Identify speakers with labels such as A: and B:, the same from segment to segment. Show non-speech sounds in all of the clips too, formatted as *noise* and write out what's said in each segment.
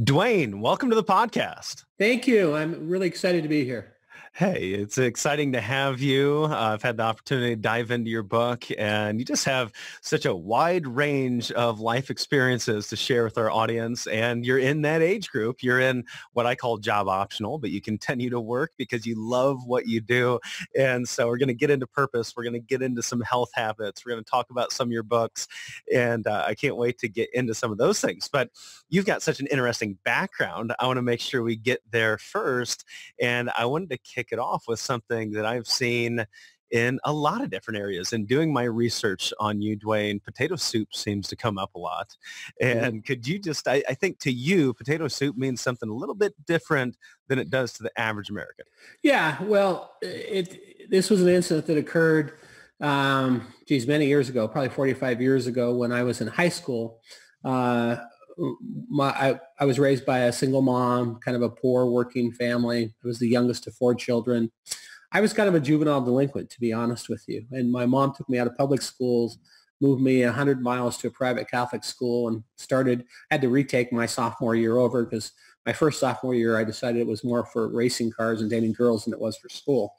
A: Dwayne, welcome to the podcast.
B: Thank you. I'm really excited to be here.
A: Hey, it's exciting to have you. Uh, I've had the opportunity to dive into your book, and you just have such a wide range of life experiences to share with our audience. And you're in that age group. You're in what I call job optional, but you continue to work because you love what you do. And so we're going to get into purpose. We're going to get into some health habits. We're going to talk about some of your books, and uh, I can't wait to get into some of those things. But you've got such an interesting background. I want to make sure we get there first, and I wanted to kick kick it off with something that I've seen in a lot of different areas. And doing my research on you, Dwayne, potato soup seems to come up a lot. Mm-hmm. And could you just, I, I, think to you, potato soup means something a little bit different than it does to the average American.
B: Yeah, well, it, this was an incident that occurred, um, geez, many years ago, probably 45 years ago when I was in high school. Uh, my, I, I was raised by a single mom, kind of a poor working family. I was the youngest of four children. I was kind of a juvenile delinquent, to be honest with you. And my mom took me out of public schools, moved me 100 miles to a private Catholic school and started, had to retake my sophomore year over because my first sophomore year, I decided it was more for racing cars and dating girls than it was for school.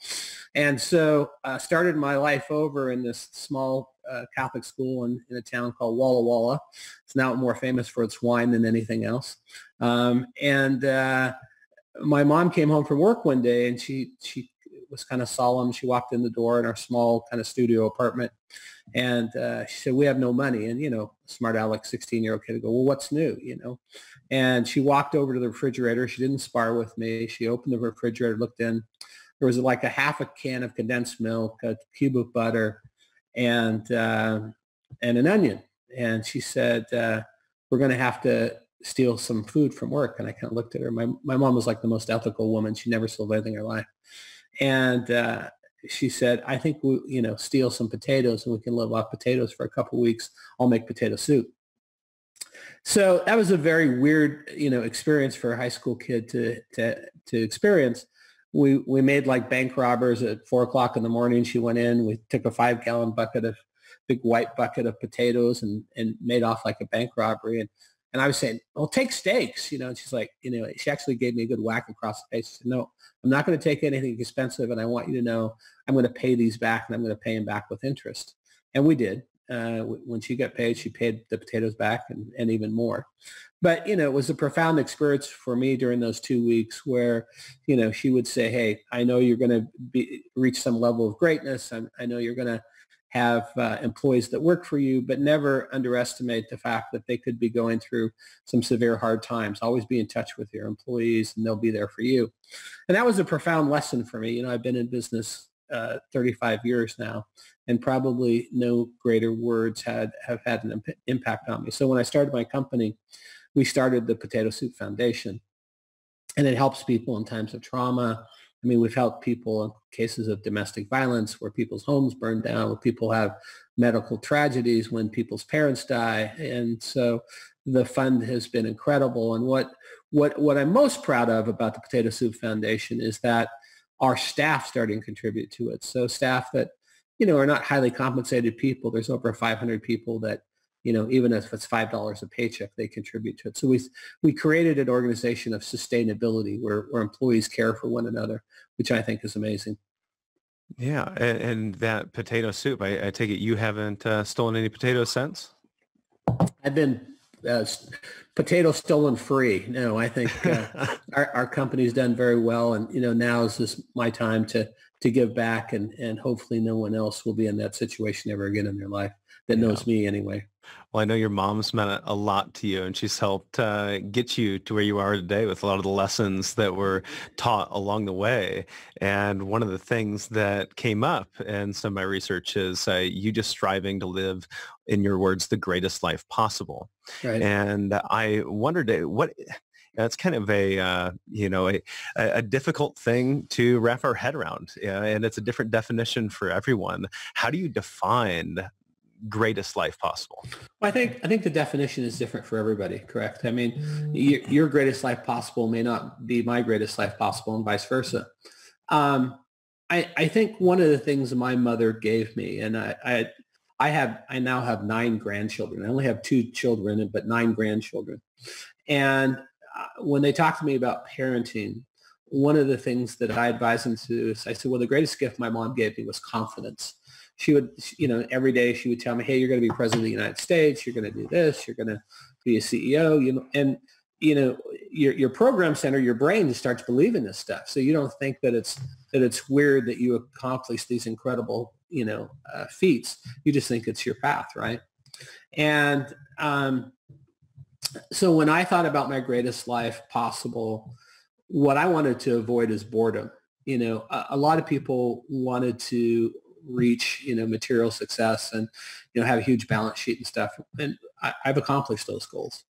B: And so I uh, started my life over in this small uh, Catholic school in, in, a town called Walla Walla. It's now more famous for its wine than anything else. Um, and uh, my mom came home from work one day and she, she was kind of solemn. She walked in the door in our small kind of studio apartment and uh, she said, we have no money. And, you know, smart Alex, 16 year old kid, go, well, what's new? You know? And she walked over to the refrigerator. She didn't spar with me. She opened the refrigerator, looked in. There was like a half a can of condensed milk, a cube of butter, and uh, and an onion. And she said, uh, we're going to have to steal some food from work. And I kind of looked at her. My, my mom was like the most ethical woman. She never stole anything in her life. And uh, she said, I think we, you know, steal some potatoes and we can live off potatoes for a couple weeks. I'll make potato soup. So that was a very weird, you know, experience for a high school kid to, to, to experience. We, we made like bank robbers at four o'clock in the morning. She went in, we took a five gallon bucket of big white bucket of potatoes and, and made off like a bank robbery. And and I was saying, well, take steaks, you know, and she's like, you know, she actually gave me a good whack across the face. Said, no, I'm not going to take anything expensive. And I want you to know I'm going to pay these back and I'm going to pay them back with interest. And we did. Uh, when she got paid, she paid the potatoes back and, and even more. But, you know, it was a profound experience for me during those two weeks where, you know, she would say, hey, I know you're going to be, reach some level of greatness. I'm, I know you're going to have uh, employees that work for you, but never underestimate the fact that they could be going through some severe hard times. Always be in touch with your employees and they'll be there for you. And that was a profound lesson for me. You know, I've been in business uh, 35 years now and probably no greater words had have had an imp- impact on me. So when I started my company, we started the Potato Soup Foundation and it helps people in times of trauma, I mean, we've helped people in cases of domestic violence where people's homes burn down, where people have medical tragedies, when people's parents die. And so the fund has been incredible. And what, what, what I'm most proud of about the Potato Soup Foundation is that our staff starting to contribute to it. So staff that, you know, are not highly compensated people. There's over 500 people that you know, even if it's five dollars a paycheck, they contribute to it. So we we created an organization of sustainability where where employees care for one another, which I think is amazing.
A: Yeah, and, and that potato soup, I, I, take it you haven't uh, stolen any potatoes since.
B: I've been uh, potato stolen free. No, I think uh, *laughs* our, our company's done very well, and you know now is this my time to to give back, and and hopefully no one else will be in that situation ever again in their life that yeah. knows me anyway.
A: Well, I know your mom's meant a lot to you, and she's helped uh, get you to where you are today with a lot of the lessons that were taught along the way. And one of the things that came up in some of my research is uh, you just striving to live, in your words, the greatest life possible. Right. And I wondered uh, what that's kind of a uh, you know a, a difficult thing to wrap our head around and it's a different definition for everyone how do you define greatest life possible?
B: Well, I think I think the definition is different for everybody. Correct. I mean, your, your greatest life possible may not be my greatest life possible, and vice versa. Um, I I think one of the things my mother gave me, and I, I I have I now have nine grandchildren. I only have two children, but nine grandchildren, and when they talk to me about parenting, one of the things that I advise them to do is I said, well, the greatest gift my mom gave me was confidence. She would, you know, every day she would tell me, hey, you're going to be president of the United States. You're going to do this. You're going to be a CEO. You know, and you know, your your program center, your brain just starts believing this stuff. So you don't think that it's that it's weird that you accomplish these incredible, you know, uh, feats. You just think it's your path, right? And um, so when I thought about my greatest life possible, what I wanted to avoid is boredom. You know, a, a, lot of people wanted to reach, you know, material success and, you know, have a huge balance sheet and stuff. And I, have accomplished those goals.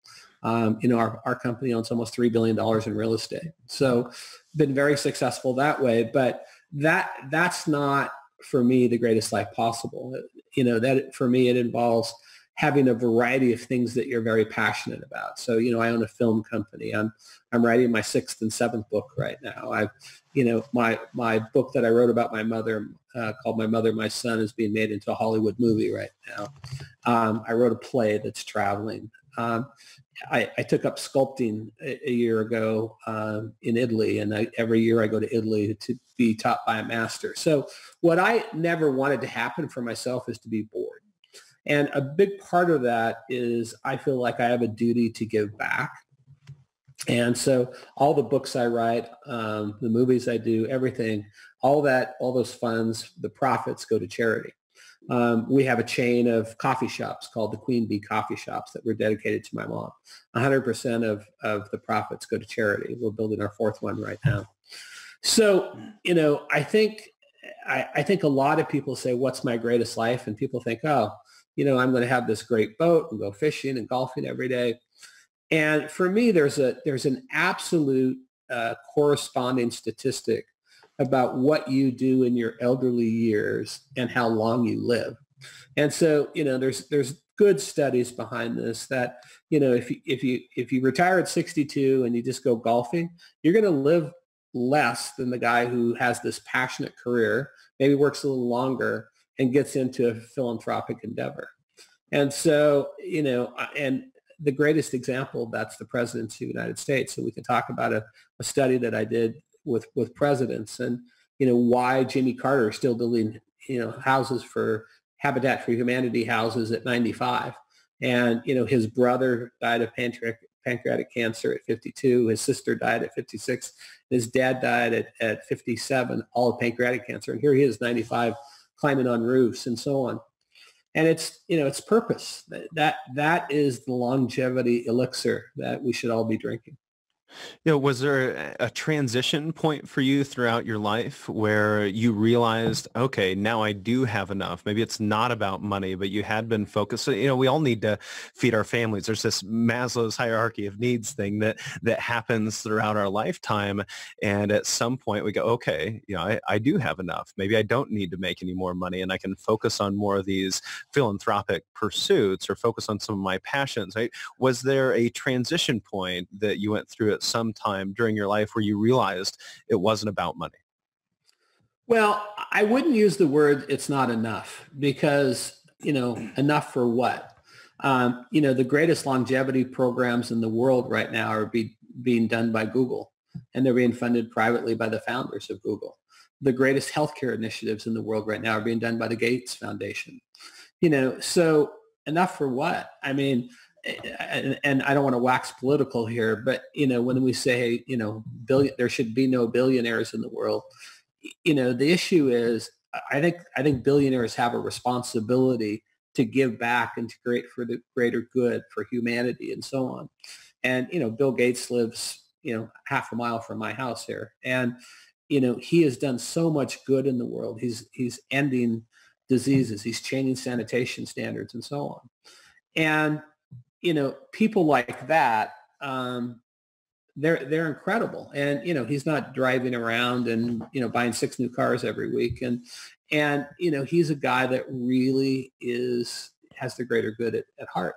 B: Um, you know, our, our company owns almost $3 billion in real estate. So been very successful that way. But that that's not for me the greatest life possible. You know, that for me, it involves having a variety of things that you're very passionate about. So, you know, I own a film company. I'm I'm writing my sixth and seventh book right now. I've, you know, my my book that I wrote about my mother uh, called My Mother, My Son is being made into a Hollywood movie right now. Um, I wrote a play that's traveling. Um, I, I, took up sculpting a, a year ago um, in Italy, and I, every year I go to Italy to be taught by a master. So what I never wanted to happen for myself is to be bored. And a big part of that is I feel like I have a duty to give back. And so all the books I write, um, the movies I do, everything, all that, all those funds, the profits go to charity. Um, we have a chain of coffee shops called the Queen Bee Coffee Shops that were dedicated to my mom. 100% of, of the profits go to charity. We're building our fourth one right now. So, you know, I think I, I think a lot of people say, what's my greatest life? And people think, oh, you know, I'm going to have this great boat and go fishing and golfing every day. And for me, there's a there's an absolute uh, corresponding statistic about what you do in your elderly years and how long you live. And so, you know, there's there's good studies behind this that, you know, if you if you if you retire at 62 and you just go golfing, you're going to live less than the guy who has this passionate career, maybe works a little longer and gets into a philanthropic endeavor. And so, you know, and the greatest example that's the presidency of the United States. So we can talk about a, a study that I did with with presidents and you know why Jimmy Carter is still building you know houses for Habitat for Humanity houses at 95 and you know his brother died of pancreatic pancreatic cancer at 52 his sister died at 56 his dad died at, at 57 all of pancreatic cancer. And here he is 95 climbing on roofs and so on and it's you know it's purpose. That that is the longevity elixir that we should all be drinking
A: know, was there a transition point for you throughout your life where you realized, okay, now I do have enough. Maybe it's not about money, but you had been focused. You know, we all need to feed our families. There's this Maslow's hierarchy of needs thing that that happens throughout our lifetime, and at some point we go, okay, you know, I, I do have enough. Maybe I don't need to make any more money, and I can focus on more of these philanthropic pursuits or focus on some of my passions. Right? Was there a transition point that you went through at some time during your life where you realized it wasn't about money?
B: Well, I wouldn't use the word it's not enough because, you know, *clears throat* enough for what? Um, you know, the greatest longevity programs in the world right now are be, being done by Google and they're being funded privately by the founders of Google. The greatest healthcare initiatives in the world right now are being done by the Gates Foundation. You know, so enough for what? I mean, and, and, I don't want to wax political here, but you know, when we say you know billion, there should be no billionaires in the world. You know, the issue is, I think I think billionaires have a responsibility to give back and to create for the greater good for humanity and so on. And you know, Bill Gates lives you know half a mile from my house here, and you know he has done so much good in the world. He's he's ending diseases. He's changing sanitation standards and so on. And you know, people like that, um, they're they're incredible. And you know, he's not driving around and you know buying six new cars every week. And and you know, he's a guy that really is has the greater good at, at heart.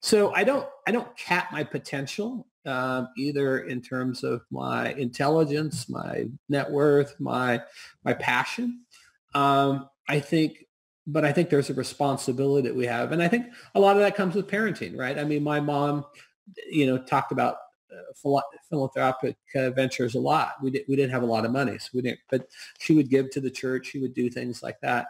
B: So I don't I don't cap my potential um, either in terms of my intelligence, my net worth, my my passion. Um, I think but I think there's a responsibility that we have. And I think a lot of that comes with parenting, right? I mean, my mom, you know, talked about uh, philanthropic uh, ventures a lot. We, did, we didn't have a lot of money, so we didn't, but she would give to the church. She would do things like that.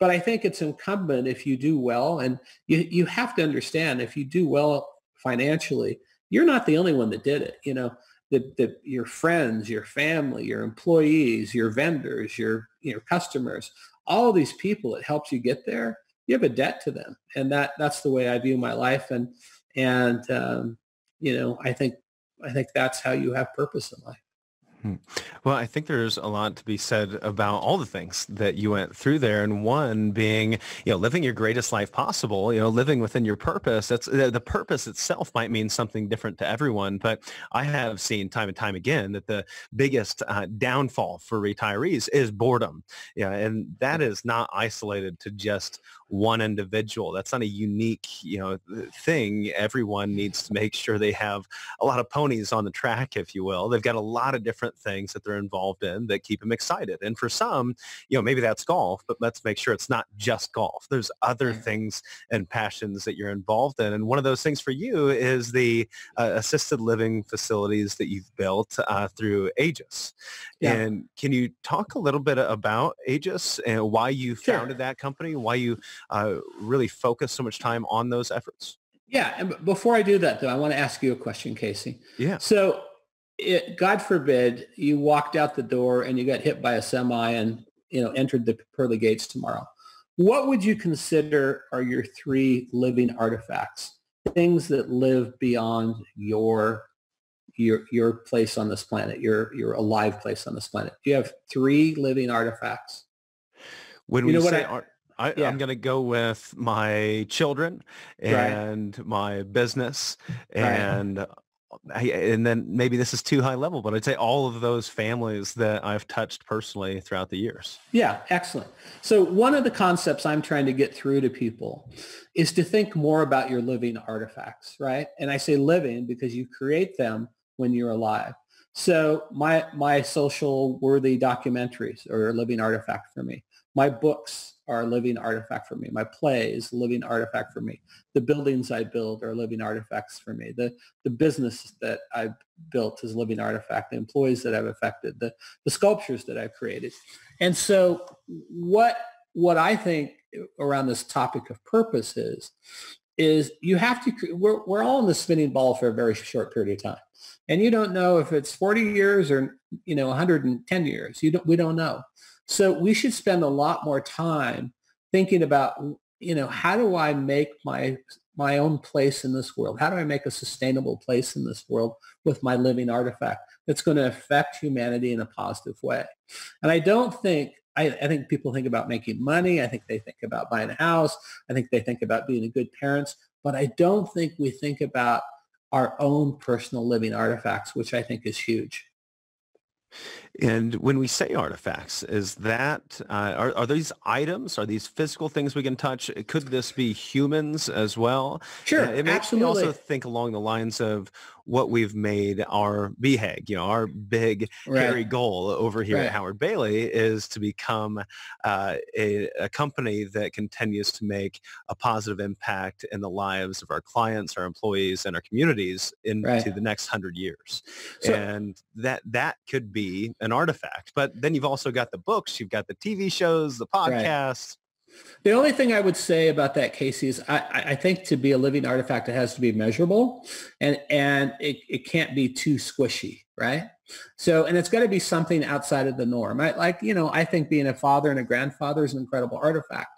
B: But I think it's incumbent if you do well, and you, you have to understand if you do well financially, you're not the only one that did it. You know, the, the, your friends, your family, your employees, your vendors, your, your customers, all these people it helps you get there, you have a debt to them. And that, that's the way I view my life. And, and, um, you know, I think, I think that's how you have purpose in life.
A: Hmm. Well, I think there's a lot to be said about all the things that you went through there, and one being, you know, living your greatest life possible. You know, living within your purpose. That's the purpose itself might mean something different to everyone, but I have seen time and time again that the biggest uh, downfall for retirees is boredom. Yeah, and that is not isolated to just one individual. That's not a unique, you know, thing. Everyone needs to make sure they have a lot of ponies on the track, if you will. They've got a lot of different things that they're involved in that keep them excited. And for some, you know, maybe that's golf, but let's make sure it's not just golf. There's other things and passions that you're involved in. And one of those things for you is the uh, assisted living facilities that you've built uh, through Aegis. Yeah. And can you talk a little bit about Aegis and why you founded sure. that company, why you uh, really focus so much time on those efforts?
B: Yeah. And before I do that, though, I want to ask you a question, Casey.
A: Yeah.
B: So it, God forbid you walked out the door and you got hit by a semi and, you know, entered the pearly gates tomorrow. What would you consider are your three living artifacts? Things that live beyond your your your place on this planet, your your alive place on this planet. Do you have three living artifacts?
A: When you we say I, art, I, am going to go with my children and right. my business and uh, right. and then maybe this is too high level, but I'd say all of those families that I've touched personally throughout the years.
B: Yeah, excellent. So one of the concepts I'm trying to get through to people is to think more about your living artifacts, right? And I say living because you create them when you're alive. So my my social worthy documentaries are a living artifact for me. My books are a living artifact for me. My plays, living artifact for me. The buildings I build are living artifacts for me. The, the business that I built is a living artifact. The employees that I've affected, the, the sculptures that I've created. And so what, what I think around this topic of purpose is, is you have to, we're, we're all in the spinning ball for a very short period of time. And you don't know if it's 40 years or, you know, 110 years. You don't, we don't know. So we should spend a lot more time thinking about, you know, how do I make my my own place in this world? How do I make a sustainable place in this world with my living artifact that's going to affect humanity in a positive way? And I don't think I, I, think people think about making money. I think they think about buying a house. I think they think about being a good parents. But I don't think we think about our own personal living artifacts, which I think is huge.
A: And when we say artifacts, is that uh, are, are these items? Are these physical things we can touch? Could this be humans as well?
B: Sure, uh, it makes absolutely.
A: me also think along the lines of what we've made our BHAG, you know, our big right. hairy goal over here right. at Howard Bailey is to become uh, a, a, company that continues to make a positive impact in the lives of our clients, our employees, and our communities into right. the next hundred years. So, and that that could be an artifact. But then you've also got the books, you've got the TV shows, the podcasts.
B: The only thing I would say about that, Casey, is I, I think to be a living artifact, it has to be measurable and, and it, it can't be too squishy, right? So, and it's got to be something outside of the norm. I, like, you know, I think being a father and a grandfather is an incredible artifact.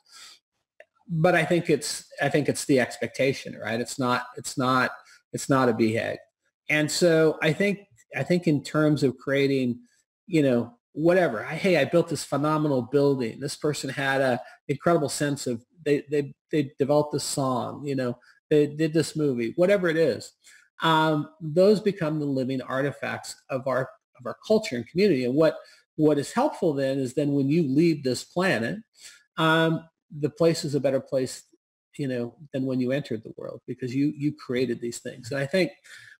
B: But I think it's, I think it's the expectation, right? It's not, it's not, it's not a BHAG. And so I think, I think in terms of creating, you know, whatever. I, hey, I built this phenomenal building. This person had a incredible sense of they they they developed this song. You know, they did this movie. Whatever it is, um, those become the living artifacts of our of our culture and community. And what what is helpful then is then when you leave this planet, um, the place is a better place you know than when you entered the world because you you created these things and i think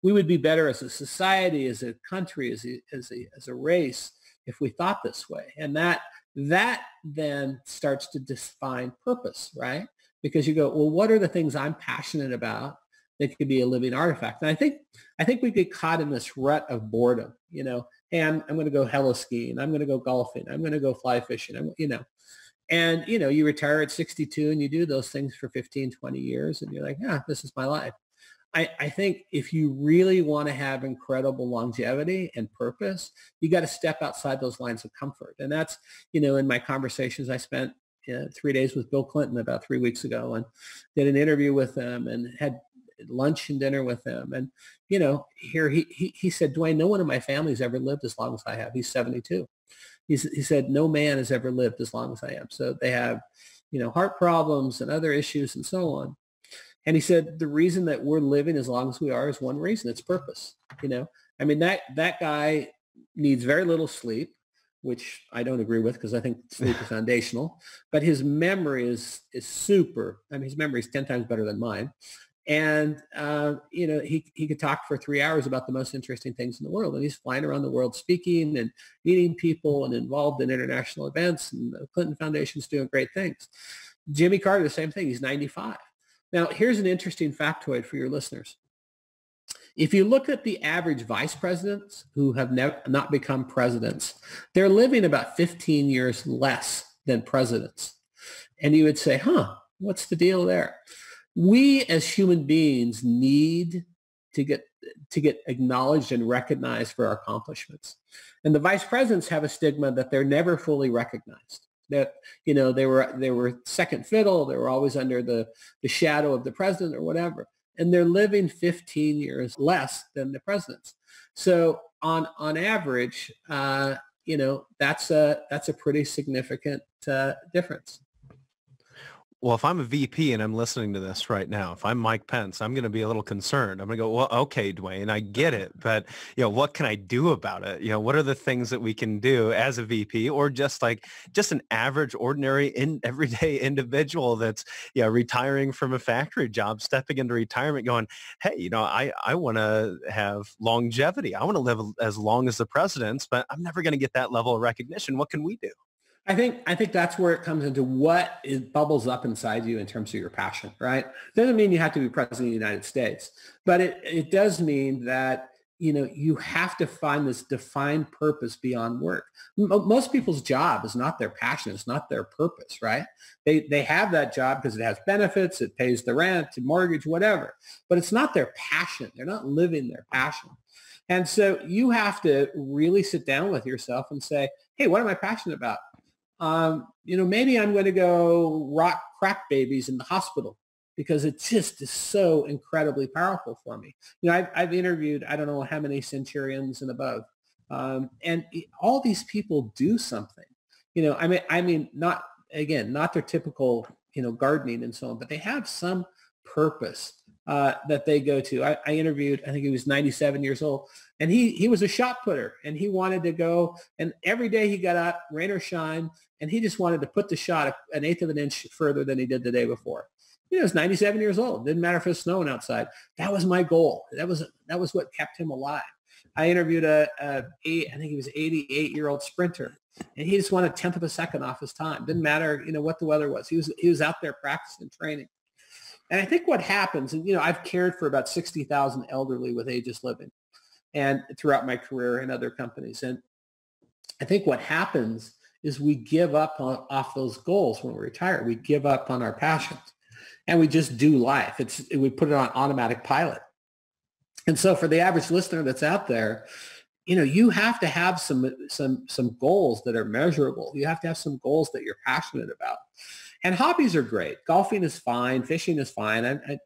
B: we would be better as a society as a country as a as a, as a race if we thought this way. And that that then starts to define purpose, right? Because you go, well, what are the things I'm passionate about that could be a living artifact. And I think I think we get caught in this rut of boredom. You know, I'm, I'm going to go heli skiing. I'm going to go golfing. I'm going to go fly fishing. I'm, you know, and you know, you retire at 62 and you do those things for 15, 20 years, and you're like, yeah, this is my life. I, I think if you really want to have incredible longevity and purpose, you got to step outside those lines of comfort. And that's, you know, in my conversations, I spent three days with Bill Clinton about three weeks ago and did an interview with him and had lunch and dinner with him. And, you know, here he, he, he said, Dwayne, no one in my family's ever lived as long as I have. He's 72. He's, he said, no man has ever lived as long as I am. So they have, you know, heart problems and other issues and so on. And he said the reason that we're living as long as we are is one reason. It's purpose. You know, I mean that that guy needs very little sleep, which I don't agree with because I think *laughs* sleep is foundational. But his memory is is super. I mean, his memory is ten times better than mine. And uh, you know, he he could talk for three hours about the most interesting things in the world. And he's flying around the world speaking and meeting people and involved in international events. And the Clinton Foundation's doing great things. Jimmy Carter, the same thing. He's 95. Now, here's an interesting factoid for your listeners. If you look at the average vice presidents who have never, not become presidents, they're living about 15 years less than presidents. And you would say, huh, what's the deal there? We as human beings need to get to get acknowledged and recognized for our accomplishments. And the vice presidents have a stigma that they're never fully recognized that you know they were they were second fiddle they were always under the the shadow of the president or whatever. And they're living 15 years less than the presidents. So on on average uh, you know that's a that's a pretty significant uh, difference
A: well, if I'm a VP and I'm listening to this right now, if I'm Mike Pence, I'm going to be a little concerned. I'm going to go, well, okay, Dwayne, I get it, but you know, what can I do about it? You know, what are the things that we can do as a VP or just like just an average, ordinary, in *laughs* everyday individual that's you know retiring from a factory job, stepping into retirement, going, hey, you know, I I want to have longevity. I want to live as long as the presidents, but I'm never going to get that level of recognition. What can we do?
B: I think I think that's where it comes into what is bubbles up inside you in terms of your passion, right? Doesn't mean you have to be president of the United States, but it, it does mean that you know you have to find this defined purpose beyond work. Most people's job is not their passion, it's not their purpose, right? They they have that job because it has benefits, it pays the rent, the mortgage, whatever, but it's not their passion. They're not living their passion. And so you have to really sit down with yourself and say, hey, what am I passionate about? Um, you know, maybe I'm going to go rock crack babies in the hospital because it just is so incredibly powerful for me. You know, I've, I've interviewed, I don't know how many centurions and above, um, and all these people do something. You know, I mean, I mean, not again, not their typical, you know, gardening and so on, but they have some purpose uh, that they go to. I, I, interviewed, I think he was 97 years old, and he he was a shot putter, and he wanted to go, and every day he got up, rain or shine, and he just wanted to put the shot an eighth of an inch further than he did the day before. You know, he was 97 years old. Didn't matter if it was snowing outside. That was my goal. That was that was what kept him alive. I interviewed a, a eight, I think he was 88 year old sprinter, and he just won a tenth of a second off his time. Didn't matter, you know, what the weather was. He was he was out there practicing training. And I think what happens, and you know, I've cared for about 60,000 elderly with Aegis Living and throughout my career in other companies. And I think what happens is we give up on, off those goals when we retire. We give up on our passions and we just do life. It's, we put it on automatic pilot. And so for the average listener that's out there, you know, you have to have some, some, some goals that are measurable. You have to have some goals that you're passionate about. And hobbies are great. Golfing is fine. Fishing is fine. I, I,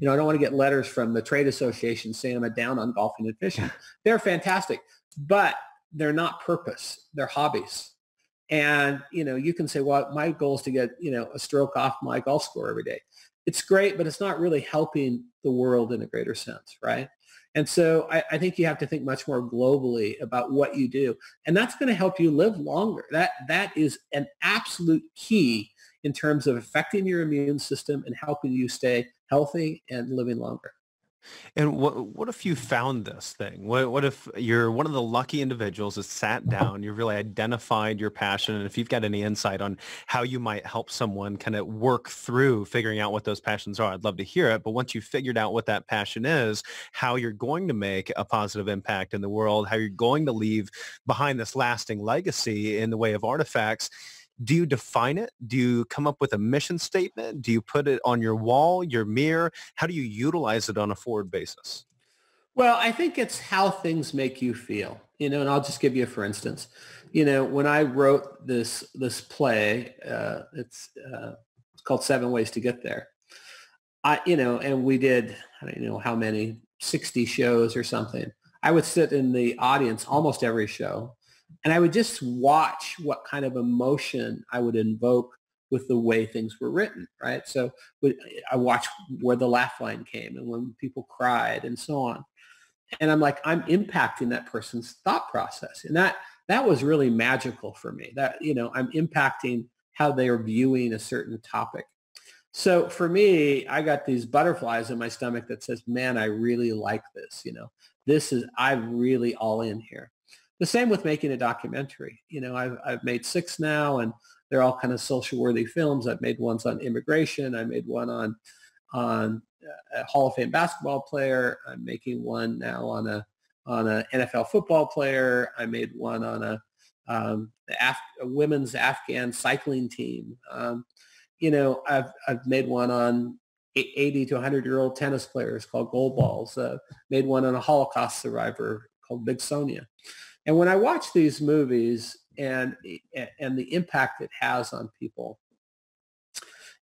B: you know, I don't want to get letters from the trade association saying I'm a down on golfing and fishing. *laughs* They're fantastic, but they're not purpose. They're hobbies. And, you know, you can say, well, my goal is to get, you know, a stroke off my golf score every day. It's great, but it's not really helping the world in a greater sense, right? And so I, I, think you have to think much more globally about what you do. And that's going to help you live longer. That that is an absolute key in terms of affecting your immune system and helping you stay healthy and living longer.
A: And what what if you found this thing? What what if you're one of the lucky individuals that sat down, you've really identified your passion, and if you've got any insight on how you might help someone kind of work through figuring out what those passions are, I'd love to hear it. But once you've figured out what that passion is, how you're going to make a positive impact in the world, how you're going to leave behind this lasting legacy in the way of artifacts, do you define it? Do you come up with a mission statement? Do you put it on your wall, your mirror? How do you utilize it on a forward basis?
B: Well, I think it's how things make you feel. You know, and I'll just give you for instance. You know, when I wrote this this play, uh, it's uh, it's called Seven Ways to Get There. I, you know, and we did I don't know how many, 60 shows or something. I would sit in the audience almost every show and I would just watch what kind of emotion I would invoke with the way things were written, right? So I watched where the laugh line came and when people cried and so on. And I'm like, I'm impacting that person's thought process. And that that was really magical for me. That, you know, I'm impacting how they are viewing a certain topic. So for me, I got these butterflies in my stomach that says, man, I really like this. You know, this is, I'm really all in here. The same with making a documentary. You know, I've, I've made six now and they're all kind of social worthy films. I've made ones on immigration. I made one on, on a Hall of Fame basketball player. I'm making one now on a, on an NFL football player. I made one on a, um, Af- a women's Afghan cycling team. Um, you know, I've, I've made one on 80 to 100 year old tennis players called gold balls. Uh, made one on a Holocaust survivor called Big Sonia. And when I watch these movies and and the impact it has on people,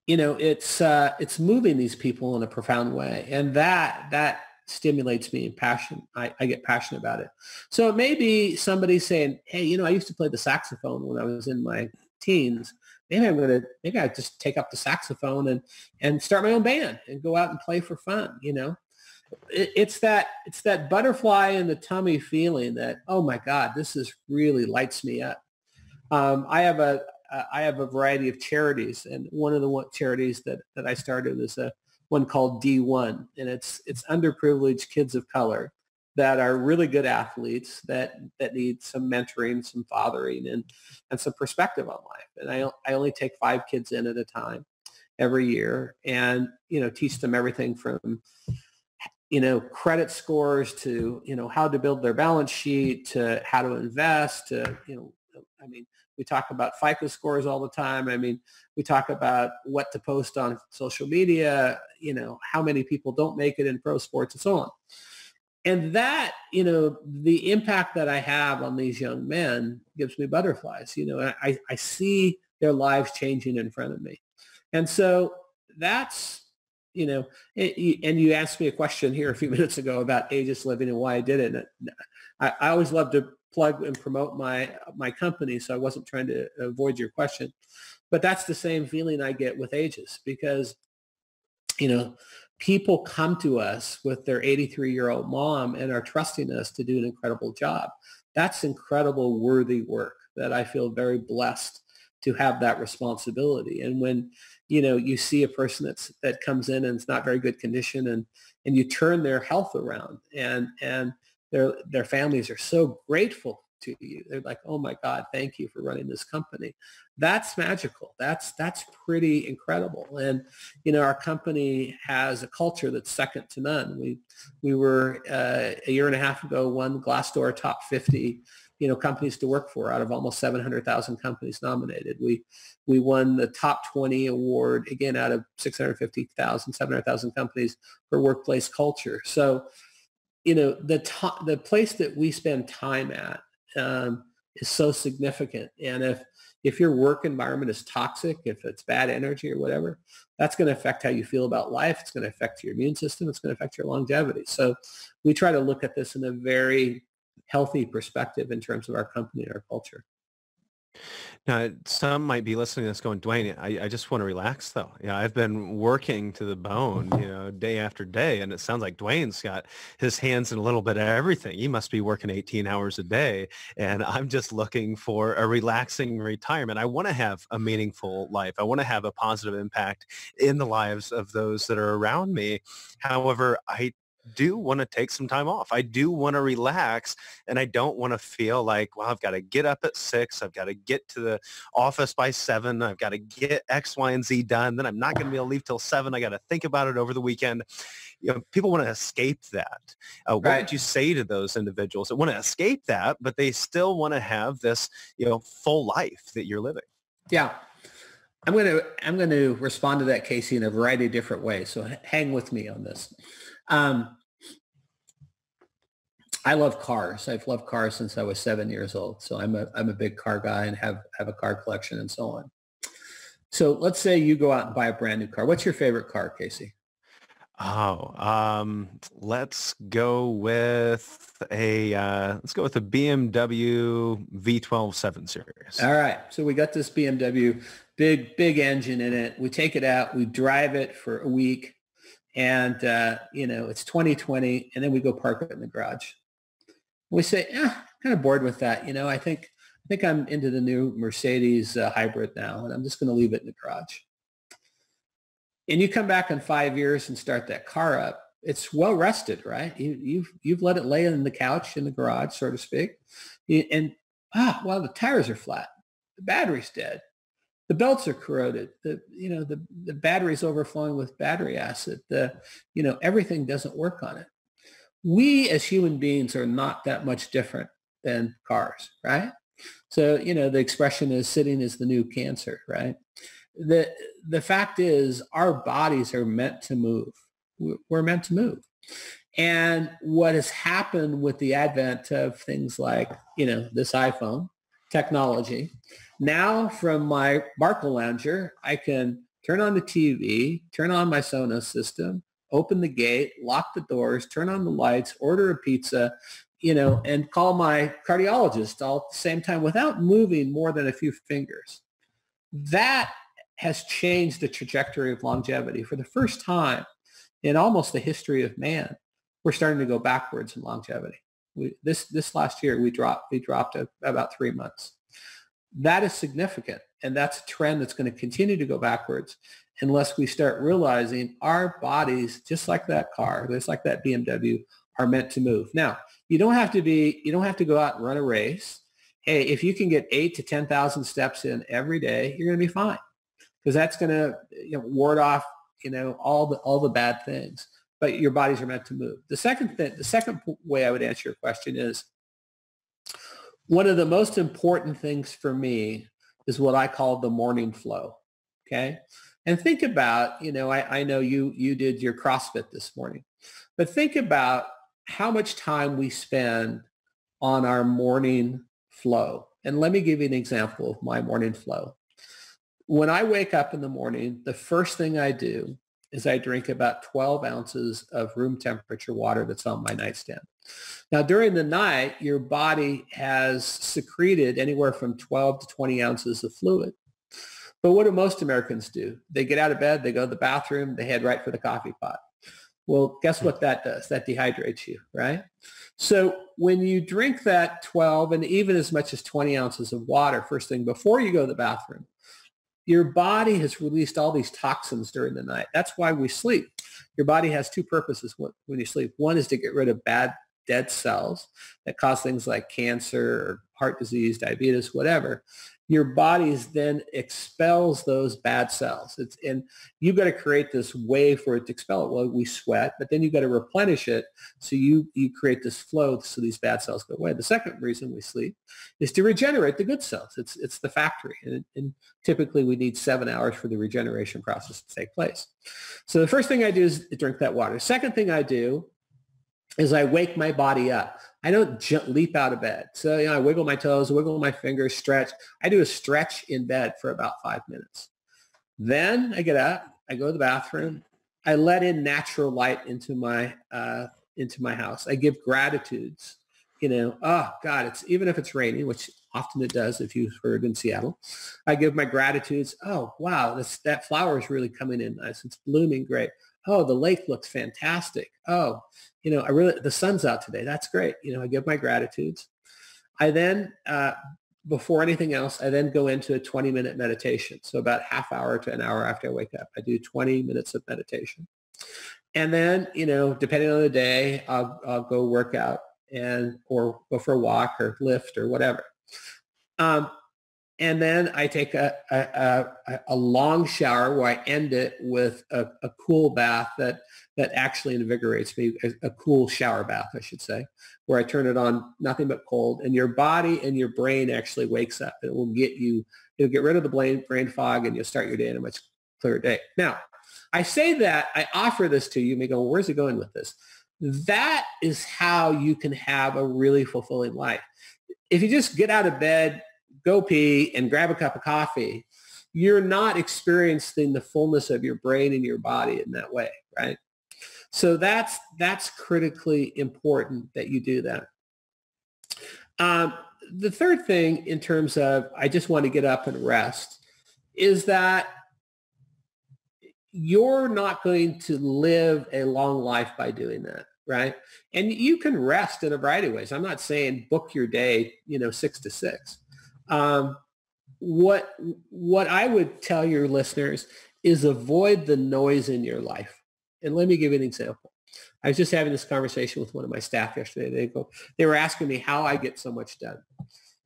B: you know, it's uh, it's moving these people in a profound way, and that that stimulates me and passion. I, I get passionate about it. So it may be somebody saying, "Hey, you know, I used to play the saxophone when I was in my teens. Maybe I'm gonna maybe I just take up the saxophone and and start my own band and go out and play for fun." You know, it's that it's that butterfly in the tummy feeling that oh my god this is really lights me up. Um, i have a i have a variety of charities and one of the charities that that i started is a one called d1 and it's it's underprivileged kids of color that are really good athletes that that need some mentoring some fathering and and some perspective on life. And i i only take five kids in at a time every year and you know teach them everything from you know, credit scores to, you know, how to build their balance sheet to how to invest to, you know, I mean, we talk about FICO scores all the time. I mean, we talk about what to post on social media, you know, how many people don't make it in pro sports and so on. And that, you know, the impact that I have on these young men gives me butterflies. You know, I, I see their lives changing in front of me. And so that's you know, and you asked me a question here a few *laughs* minutes ago about Aegis Living and why I did it. I, I always love to plug and promote my my company, so I wasn't trying to avoid your question. But that's the same feeling I get with Aegis because, you know, people come to us with their 83 year old mom and are trusting us to do an incredible job. That's incredible, worthy work that I feel very blessed to have that responsibility. And when you know you see a person that's that comes in and it's not very good condition and and you turn their health around and and their their families are so grateful to you. They're like oh my god thank you for running this company. That's magical. That's that's pretty incredible. And you know our company has a culture that's second to none. We we were uh, a year and a half ago one glassdoor top 50 you know, companies to work for out of almost 700,000 companies nominated. We, we won the top 20 award again out of 650,000, 700,000 companies for workplace culture. So, you know, the to- the place that we spend time at um, is so significant. And if, if your work environment is toxic, if it's bad energy or whatever, that's going to affect how you feel about life. It's going to affect your immune system. It's going to affect your longevity. So we try to look at this in a very healthy perspective in terms of our company and our culture.
A: Now, some might be listening to this going, Dwayne, I, I just want to relax though. Yeah, I've been working to the bone, you know, *laughs* day after day. And it sounds like Dwayne's got his hands in a little bit of everything. He must be working 18 hours a day. And I'm just looking for a relaxing retirement. I want to have a meaningful life. I want to have a positive impact in the lives of those that are around me. However, I do want to take some time off. I do want to relax and I don't want to feel like, well, I've got to get up at six. I've got to get to the office by seven. I've got to get X, Y, and Z done. Then I'm not going to be able to leave till seven. I got to think about it over the weekend. You know, people want to escape that. Uh, what right. would you say to those individuals that want to escape that, but they still want to have this, you know, full life that you're living?
B: Yeah. I'm going to I'm going to respond to that, Casey, in a variety of different ways. So hang with me on this. Um, I love cars. I've loved cars since I was seven years old. So I'm a I'm a big car guy and have have a car collection and so on. So let's say you go out and buy a brand new car. What's your favorite car, Casey?
A: Oh, um, let's go with a uh, let's go with a BMW V12 7 Series.
B: All right, so we got this BMW, big big engine in it. We take it out, we drive it for a week, and uh, you know it's 2020, and then we go park it in the garage. We say, yeah, kind of bored with that. You know, I think I think I'm into the new Mercedes uh, hybrid now, and I'm just going to leave it in the garage and you come back in five years and start that car up, it's well rested, right? You, you've you've let it lay in the couch in the garage, so to speak, and ah, well, the tires are flat, the battery's dead, the belts are corroded, the you know the the battery's overflowing with battery acid, the you know everything doesn't work on it. We as human beings are not that much different than cars, right? So you know the expression is sitting is the new cancer, right? the the fact is our bodies are meant to move. We're meant to move. And what has happened with the advent of things like, you know, this iPhone technology, now from my Barcalounger, I can turn on the TV, turn on my Sonos system, open the gate, lock the doors, turn on the lights, order a pizza, you know, and call my cardiologist all at the same time without moving more than a few fingers. That has changed the trajectory of longevity. For the first time in almost the history of man, we're starting to go backwards in longevity. We, this this last year we dropped we dropped a, about three months. That is significant, and that's a trend that's going to continue to go backwards unless we start realizing our bodies, just like that car, just like that BMW, are meant to move. Now, you don't have to be you don't have to go out and run a race. Hey, if you can get eight to ten thousand steps in every day, you're going to be fine because that's going to you know, ward off you know all the all the bad things. But your bodies are meant to move. The second thing, the second way I would answer your question is one of the most important things for me is what I call the morning flow. Okay. And think about, you know, I, I know you you did your CrossFit this morning, but think about how much time we spend on our morning flow. And let me give you an example of my morning flow when I wake up in the morning, the first thing I do is I drink about 12 ounces of room temperature water that's on my nightstand. Now, during the night, your body has secreted anywhere from 12 to 20 ounces of fluid. But what do most Americans do? They get out of bed, they go to the bathroom, they head right for the coffee pot. Well, guess what that does? That dehydrates you, right? So when you drink that 12 and even as much as 20 ounces of water first thing before you go to the bathroom, your body has released all these toxins during the night. That's why we sleep. Your body has two purposes when you sleep. One is to get rid of bad dead cells that cause things like cancer or heart disease, diabetes, whatever your body then expels those bad cells. It's and you've got to create this way for it to expel it. Well, we sweat, but then you've got to replenish it. So you you create this flow so these bad cells go away. The second reason we sleep is to regenerate the good cells. It's it's the factory, and, and typically we need seven hours for the regeneration process to take place. So the first thing I do is drink that water. Second thing I do is I wake my body up. I don't jump, leap out of bed. So, you know, I wiggle my toes, wiggle my fingers, stretch. I do a stretch in bed for about five minutes. Then I get up, I go to the bathroom. I let in natural light into my, uh, into my house. I give gratitudes, you know, oh God, it's even if it's raining, which often it does if you've heard in Seattle. I give my gratitudes. Oh, wow, this, that flower is really coming in nice. It's blooming great oh, the lake looks fantastic. Oh, you know, I really, the sun's out today. That's great. You know, I give my gratitudes. I then, uh, before anything else, I then go into a 20 minute meditation. So about half hour to an hour after I wake up, I do 20 minutes of meditation. And then, you know, depending on the day, I'll, I'll go work out and or go for a walk or lift or whatever. Um, and then I take a, a, a, a, long shower where I end it with a, a cool bath that, that actually invigorates me, a, cool shower bath, I should say, where I turn it on nothing but cold and your body and your brain actually wakes up. It will get you, it'll get rid of the brain, brain fog and you'll start your day in a much clearer day. Now, I say that, I offer this to you, you may go, where's he going with this? That is how you can have a really fulfilling life. If you just get out of bed, go pee and grab a cup of coffee, you're not experiencing the fullness of your brain and your body in that way, right? So that's that's critically important that you do that. Um, the third thing in terms of I just want to get up and rest is that you're not going to live a long life by doing that right and you can rest in a variety of ways i'm not saying book your day you know six to six um, what what I would tell your listeners is avoid the noise in your life. And let me give you an example. I was just having this conversation with one of my staff yesterday. They go, they were asking me how I get so much done.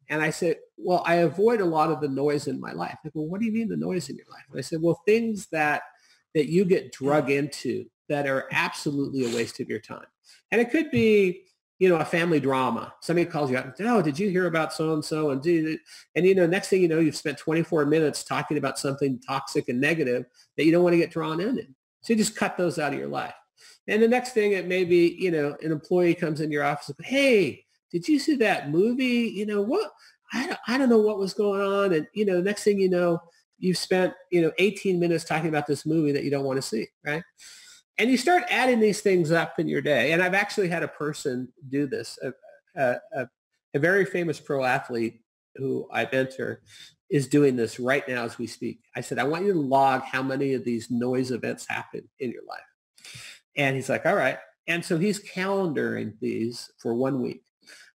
B: And I said, well, I avoid a lot of the noise in my life. They go, what do you mean the noise in your life? And I said, well, things that that you get drug into that are absolutely a waste of your time. And it could be you know, a family drama. Somebody calls you up, oh, did you hear about so-and-so? And, and, you know, next thing you know, you've spent 24 minutes talking about something toxic and negative that you don't want to get drawn in. So you just cut those out of your life. And the next thing it may be, you know, an employee comes in your office, and, hey, did you see that movie? You know, what? I don't, I don't know what was going on. And, you know, next thing you know, you've spent, you know, 18 minutes talking about this movie that you don't want to see, right? And you start adding these things up in your day. And I've actually had a person do this. A, a, a very famous pro athlete who I mentor is doing this right now as we speak. I said, I want you to log how many of these noise events happen in your life. And he's like, all right. And so he's calendaring these for one week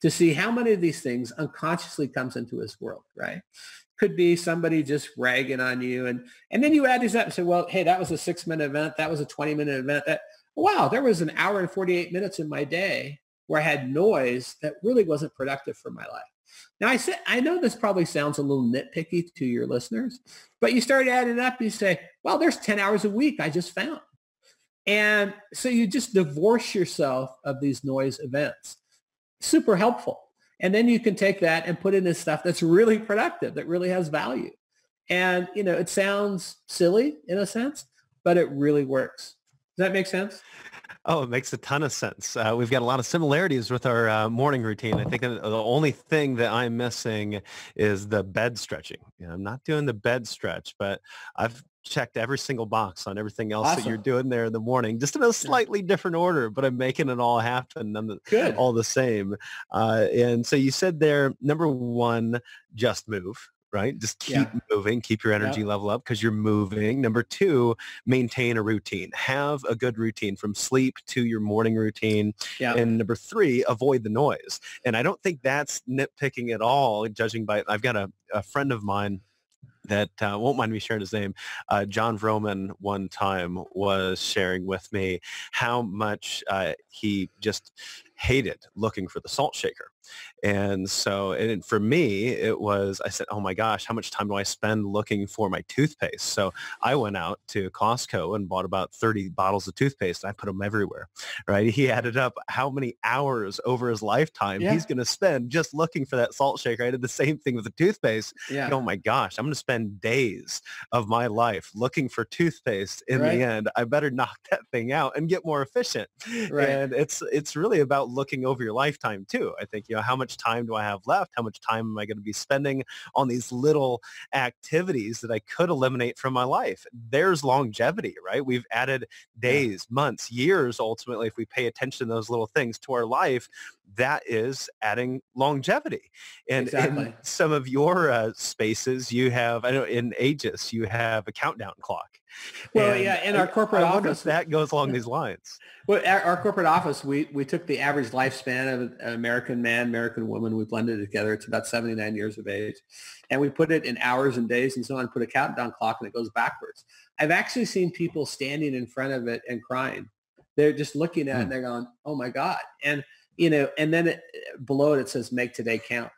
B: to see how many of these things unconsciously comes into his world, right? Could be somebody just ragging on you. And, and then you add these up and say, well, hey, that was a six minute event. That was a 20 minute event. That, wow, there was an hour and 48 minutes in my day where I had noise that really wasn't productive for my life. Now I said, I know this probably sounds a little nitpicky to your listeners, but you start adding up, you say, well, there's 10 hours a week I just found. And so you just divorce yourself of these noise events. Super helpful. And then you can take that and put in this stuff that's really productive, that really has value. And, you know, it sounds silly in a sense, but it really works. Does that make sense?
A: Oh, it makes a ton of sense. Uh, we've got a lot of similarities with our uh, morning routine. I think the only thing that I'm missing is the bed stretching. You know, I'm not doing the bed stretch, but I've checked every single box on everything else awesome. that you're doing there in the morning, just in a slightly yeah. different order, but I'm making it all happen and Good. all the same. Uh, and so you said there, number one, just move right? Just keep yeah. moving, keep your energy yeah. level up because you're moving. Number two, maintain a routine. Have a good routine from sleep to your morning routine. Yeah. And number three, avoid the noise. And I don't think that's nitpicking at all, judging by, I've got a, a friend of mine that uh, won't mind me sharing his name. Uh, Jon Vroman one time was sharing with me how much uh, he just hated looking for the salt shaker. And so and for me, it was, I said, oh my gosh, how much time do I spend looking for my toothpaste? So I went out to Costco and bought about 30 bottles of toothpaste. I put them everywhere, right? He added up how many hours over his lifetime yeah. he's going to spend just looking for that salt shaker. I did the same thing with the toothpaste. Yeah. Oh my gosh, I'm going to spend days of my life looking for toothpaste. In right. the end, I better knock *laughs* that thing out and get more efficient. Right. And it's, it's really about looking over your lifetime too. I think, you know, how much time do I have left? How much time am I going to be spending on these little activities that I could eliminate from my life? There's longevity, right? We've added days, yeah. months, years, ultimately, if we pay attention to those little things to our life, that is adding longevity. And exactly. in some of your uh, spaces, you have, I know in Aegis, you have a countdown clock.
B: Well, and yeah, in our corporate I, office,
A: that goes along these lines.
B: Well, our, our, corporate office, we we took the average lifespan of an American man, American woman, we blended it together. It's about 79 years of age, and we put it in hours and days and so on. Put a countdown clock, and it goes backwards. I've actually seen people standing in front of it and crying they're just looking at it and they're going, oh my God. And, you know, and then it, below it, it says make today count.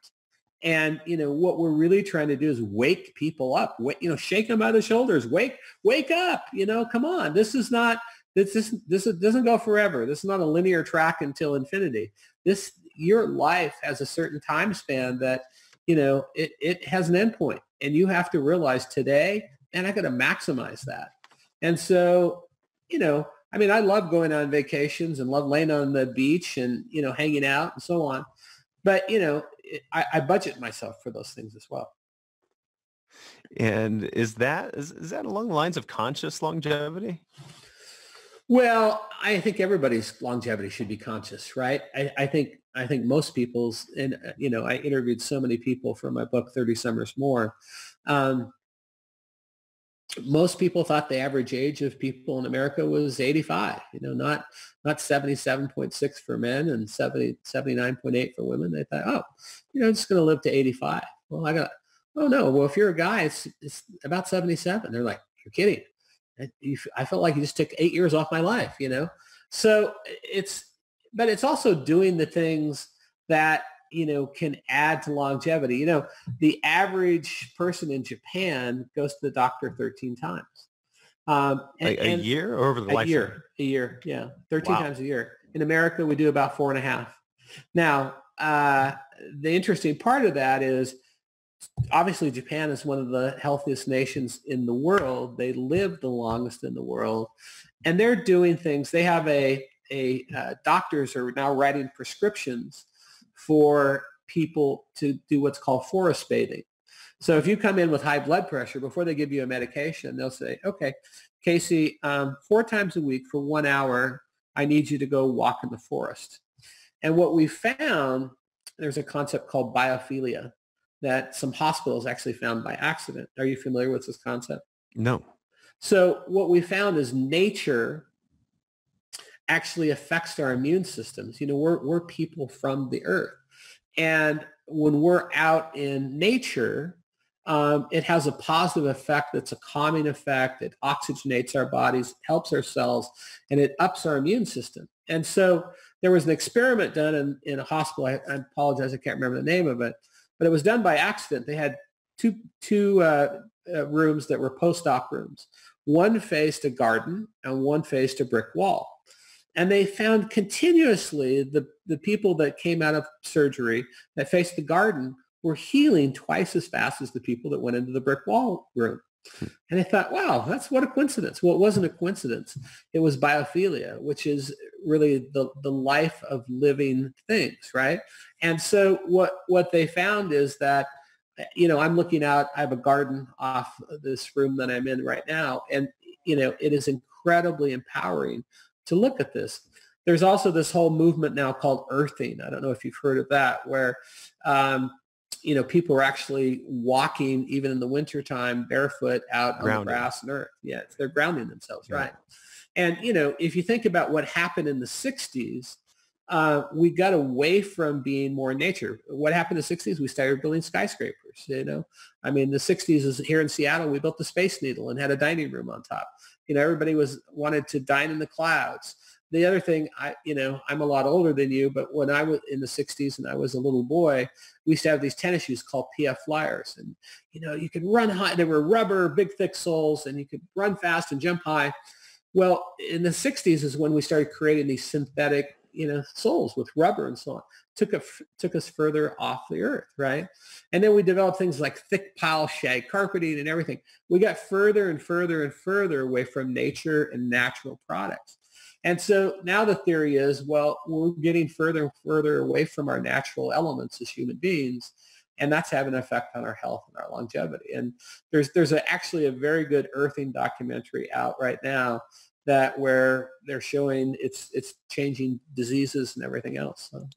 B: And, you know, what we're really trying to do is wake people up, wake, you know, shake them by the shoulders, wake, wake up, you know, come on. This is not, this, this, this doesn't go forever. This is not a linear track until infinity. This, your life has a certain time span that, you know, it, it has an endpoint and you have to realize today, and I got to maximize that. And so, you know, I mean, I love going on vacations and love laying on the beach and, you know, hanging out and so on. But, you know, I, I budget myself for those things as well.
A: And is that is, is that along the lines of conscious longevity?
B: Well, I think everybody's longevity should be conscious, right? I, I think I think most people's, and you know, I interviewed so many people for my book, Thirty Summers More. Um, most people thought the average age of people in America was 85, you know, not not 77.6 for men and 70, 79.8 for women. They thought, oh, you know, I'm just going to live to 85. Well, I got, oh no, well, if you're a guy, it's, it's about 77. They're like, you're kidding. I felt like you just took eight years off my life, you know? So it's, but it's also doing the things that you know, can add to longevity. You know, the average person in Japan goes to the doctor 13 times.
A: Um, and, a, a year or over the
B: a year, a year, yeah, 13 wow. times a year. In America, we do about four and a half. Now, uh, the interesting part of that is obviously Japan is one of the healthiest nations in the world. They live the longest in the world, and they're doing things. They have a a uh, doctors are now writing prescriptions for people to do what's called forest bathing. So if you come in with high blood pressure, before they give you a medication, they'll say, okay, Casey, um, four times a week for one hour, I need you to go walk in the forest. And what we found, there's a concept called biophilia that some hospitals actually found by accident. Are you familiar with this concept?
A: No.
B: So what we found is nature actually affects our immune systems. You know, we're, we're people from the earth. And when we're out in nature, um, it has a positive effect that's a calming effect. It oxygenates our bodies, helps our cells, and it ups our immune system. And so there was an experiment done in, in a hospital. I, I apologize, I can't remember the name of it, but it was done by accident. They had two, two uh, uh, rooms that were post-op rooms. One faced a garden and one faced a brick wall. And they found continuously the, the people that came out of surgery that faced the garden were healing twice as fast as the people that went into the brick wall room. Hmm. And I thought, wow, that's what a coincidence. Well, it wasn't a coincidence. It was biophilia, which is really the, the life of living things, right? And so what, what they found is that, you know, I'm looking out, I have a garden off this room that I'm in right now. And, you know, it is incredibly empowering to look at this. There's also this whole movement now called earthing. I don't know if you've heard of that, where um, you know people are actually walking even in the wintertime barefoot out Grounding. on the grass and earth. Yeah, they're grounding themselves, yeah. right? And you know, if you think about what happened in the '60s, uh, we got away from being more in nature. What happened in the 60s? We started building skyscrapers, you know. I mean, the 60s is here in Seattle, we built the Space Needle and had a dining room on top. You know, everybody was wanted to dine in the clouds. The other thing, I, you know, I'm a lot older than you, but when I was in the 60s and I was a little boy, we used to have these tennis shoes called PF Flyers. And, you know, you could run high. They were rubber, big, thick soles, and you could run fast and jump high. Well, in the 60s is when we started creating these synthetic you know soles with rubber and so on took a, took us further off the earth right? And then we developed things like thick pile shag carpeting and everything. We got further and further and further away from nature and natural products. And so now the theory is well we're getting further and further away from our natural elements as human beings and that's having an effect on our health and our longevity. And there's there's a, actually a very good earthing documentary out right now that where they're showing it's it's changing diseases and everything else. So.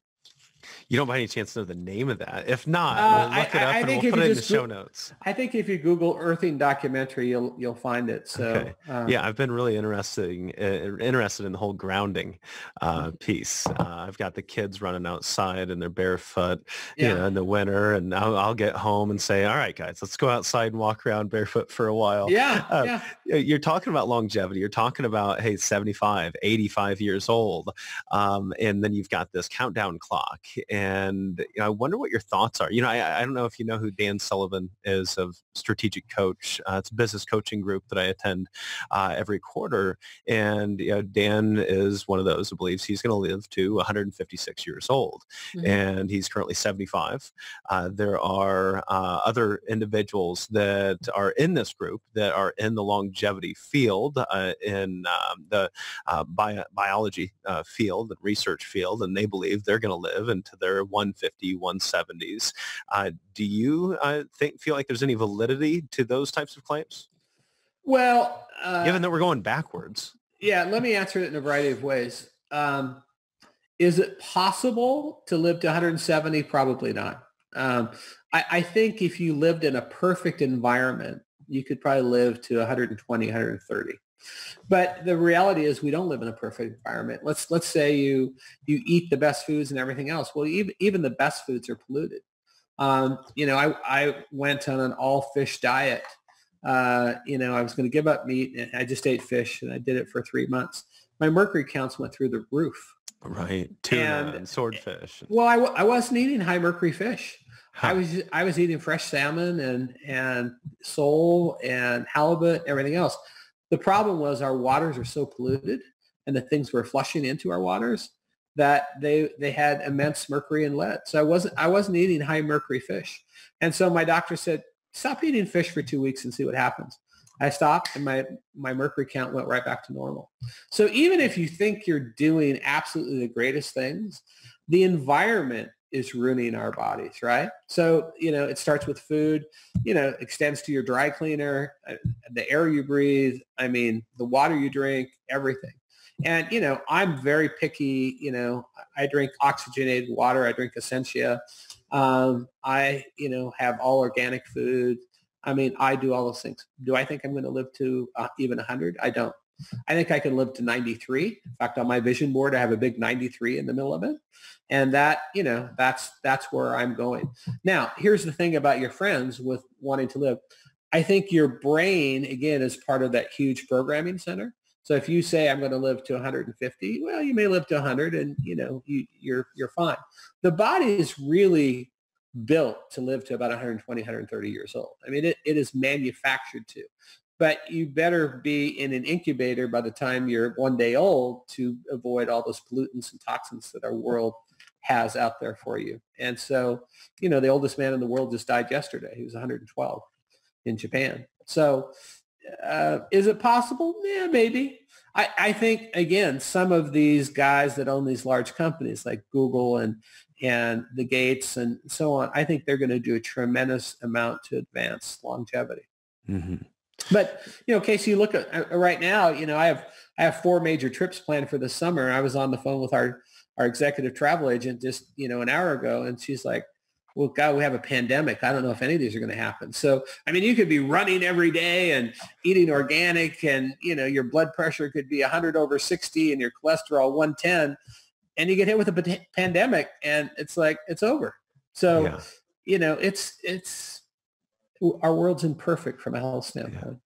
A: You don't by any chance know the name of that? If not, uh, we'll look I, it up I, I and we'll put it in the show notes.
B: I think if you Google earthing documentary, you'll you'll find it. So okay.
A: uh, yeah, I've been really interested uh, interested in the whole grounding uh, piece. Uh, I've got the kids running outside and they're barefoot, yeah. you know, in the winter, and I'll, I'll, get home and say, "All right, guys, let's go outside and walk around barefoot for a while."
B: Yeah,
A: yeah. You're talking about longevity. You're talking about hey, 75, 85 years old, um, and then you've got this countdown clock and you know, I wonder what your thoughts are. You know, I, I don't know if you know who Dan Sullivan is of Strategic Coach. Uh, it's a business coaching group that I attend uh, every quarter, and you know, Dan is one of those who believes he's going to live to 156 years old, mm-hmm. and he's currently 75. Uh, there are uh, other individuals that are in this group that are in the longevity field, uh, in um, the uh, bio- biology field and research field, and they believe they're going to live into their 150, 170s. Uh, do you uh, think feel like there's any validity to those types of claims?
B: Well,
A: uh, given that we're going backwards.
B: Yeah, let me answer it in a variety of ways. Um, is it possible to live to 170? Probably not. Um, I, I, think if you lived in a perfect environment, you could probably live to 120, 130. But the reality is we don't live in a perfect environment. Let's let's say you you eat the best foods and everything else. Well, even even the best foods are polluted. Um, you know, I, I went on an all fish diet. Uh, you know, I was going to give up meat and I just ate fish and I did it for three months. My mercury counts went through the roof.
A: Right. Tuna and, and swordfish.
B: Well, I, I wasn't eating high mercury fish. Huh. I was I was eating fresh salmon and and sole and halibut, everything else. The problem was our waters are so polluted and the things were flushing into our waters that they they had immense mercury and lead. So I wasn't I wasn't eating high mercury fish. And so my doctor said, stop eating fish for two weeks and see what happens. I stopped and my, my mercury count went right back to normal. So even if you think you're doing absolutely the greatest things, the environment is ruining our bodies, right? So, you know, it starts with food, you know, extends to your dry cleaner, uh, the air you breathe, I mean, the water you drink, everything. And, you know, I'm very picky, you know, I drink oxygenated water, I drink Essentia. Um, I, you know, have all organic food. I mean, I do all those things. Do I think I'm going to live to uh, even 100? I don't. I think I can live to 93. In fact, on my vision board, I have a big 93 in the middle of it. And that, you know, that's that's where I'm going. Now, here's the thing about your friends with wanting to live. I think your brain, again, is part of that huge programming center. So if you say I'm going to live to 150, well, you may live to 100 and, you know, you, you're, you're fine. The body is really built to live to about 120, 130 years old. I mean, it, it is manufactured to but you better be in an incubator by the time you're one day old to avoid all those pollutants and toxins that our world has out there for you. And so, you know, the oldest man in the world just died yesterday. He was 112 in Japan. So uh, is it possible? Yeah, maybe. I, I think, again, some of these guys that own these large companies like Google and and the Gates and so on, I think they're going to do a tremendous amount to advance longevity. Mm-hmm. But you know, Casey, you look at uh, right now. You know, I have I have four major trips planned for the summer. I was on the phone with our our executive travel agent just you know an hour ago, and she's like, "Well, God, we have a pandemic. I don't know if any of these are going to happen." So, I mean, you could be running every day and eating organic, and you know, your blood pressure could be 100 over 60, and your cholesterol 110, and you get hit with a pandemic, and it's like it's over. So, yeah. you know, it's it's our world's imperfect from a health standpoint.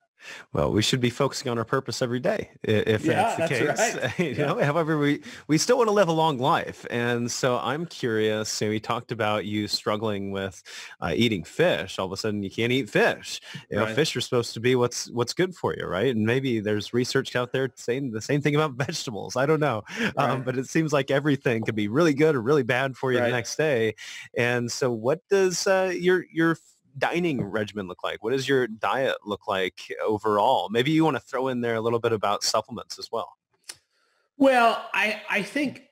A: Well, we should be focusing on our purpose every day, if yeah, that's the that's case. Right. *laughs* you yeah. know, however, we we still want to live a long life, and so I'm curious. Know, we talked about you struggling with uh, eating fish. All of a sudden, you can't eat fish. You know, fish are supposed to be what's what's good for you, right? And maybe there's research out there saying the same thing about *laughs* vegetables. I don't know, um, right. um, but it seems like everything could be really good or really bad for you the next day. And so, what does uh, your your dining regimen look like? What does your diet look like overall? Maybe you want to throw in there a little bit about supplements as well.
B: Well, I, I think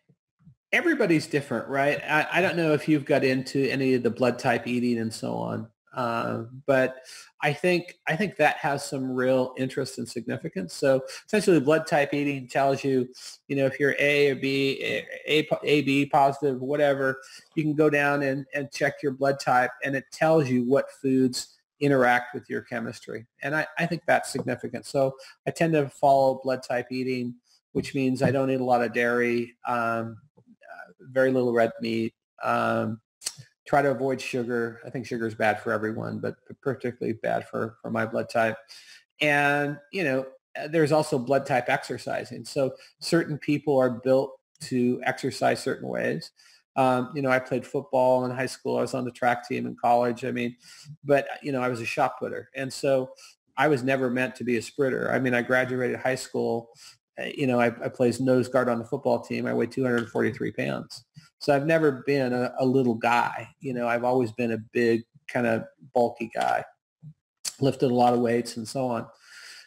B: everybody's different, right? I, I don't know if you've got into any of the blood type eating and so on. Uh, but I think I think that has some real interest and significance. So essentially, blood type eating tells you, you know, if you're A or B, A, A B positive, whatever, you can go down and, and check your blood type, and it tells you what foods interact with your chemistry. And I, I think that's significant. So I tend to follow blood type eating, which means I don't eat a lot of dairy, um, uh, very little red meat. Um, try to avoid sugar. I think sugar is bad for everyone, but particularly bad for, for my blood type. And, you know, there's also blood type exercising. So certain people are built to exercise certain ways. Um, you know, I played football in high school. I was on the track team in college. I mean, but, you know, I was a shot putter. And so I was never meant to be a sprinter. I mean, I graduated high school. Eh, you know, I, I played nose guard on the football team. I weigh 243 pounds. So I've never been a, a little guy. You know, I've always been a big, kind of bulky guy, lifted a lot of weights and so on.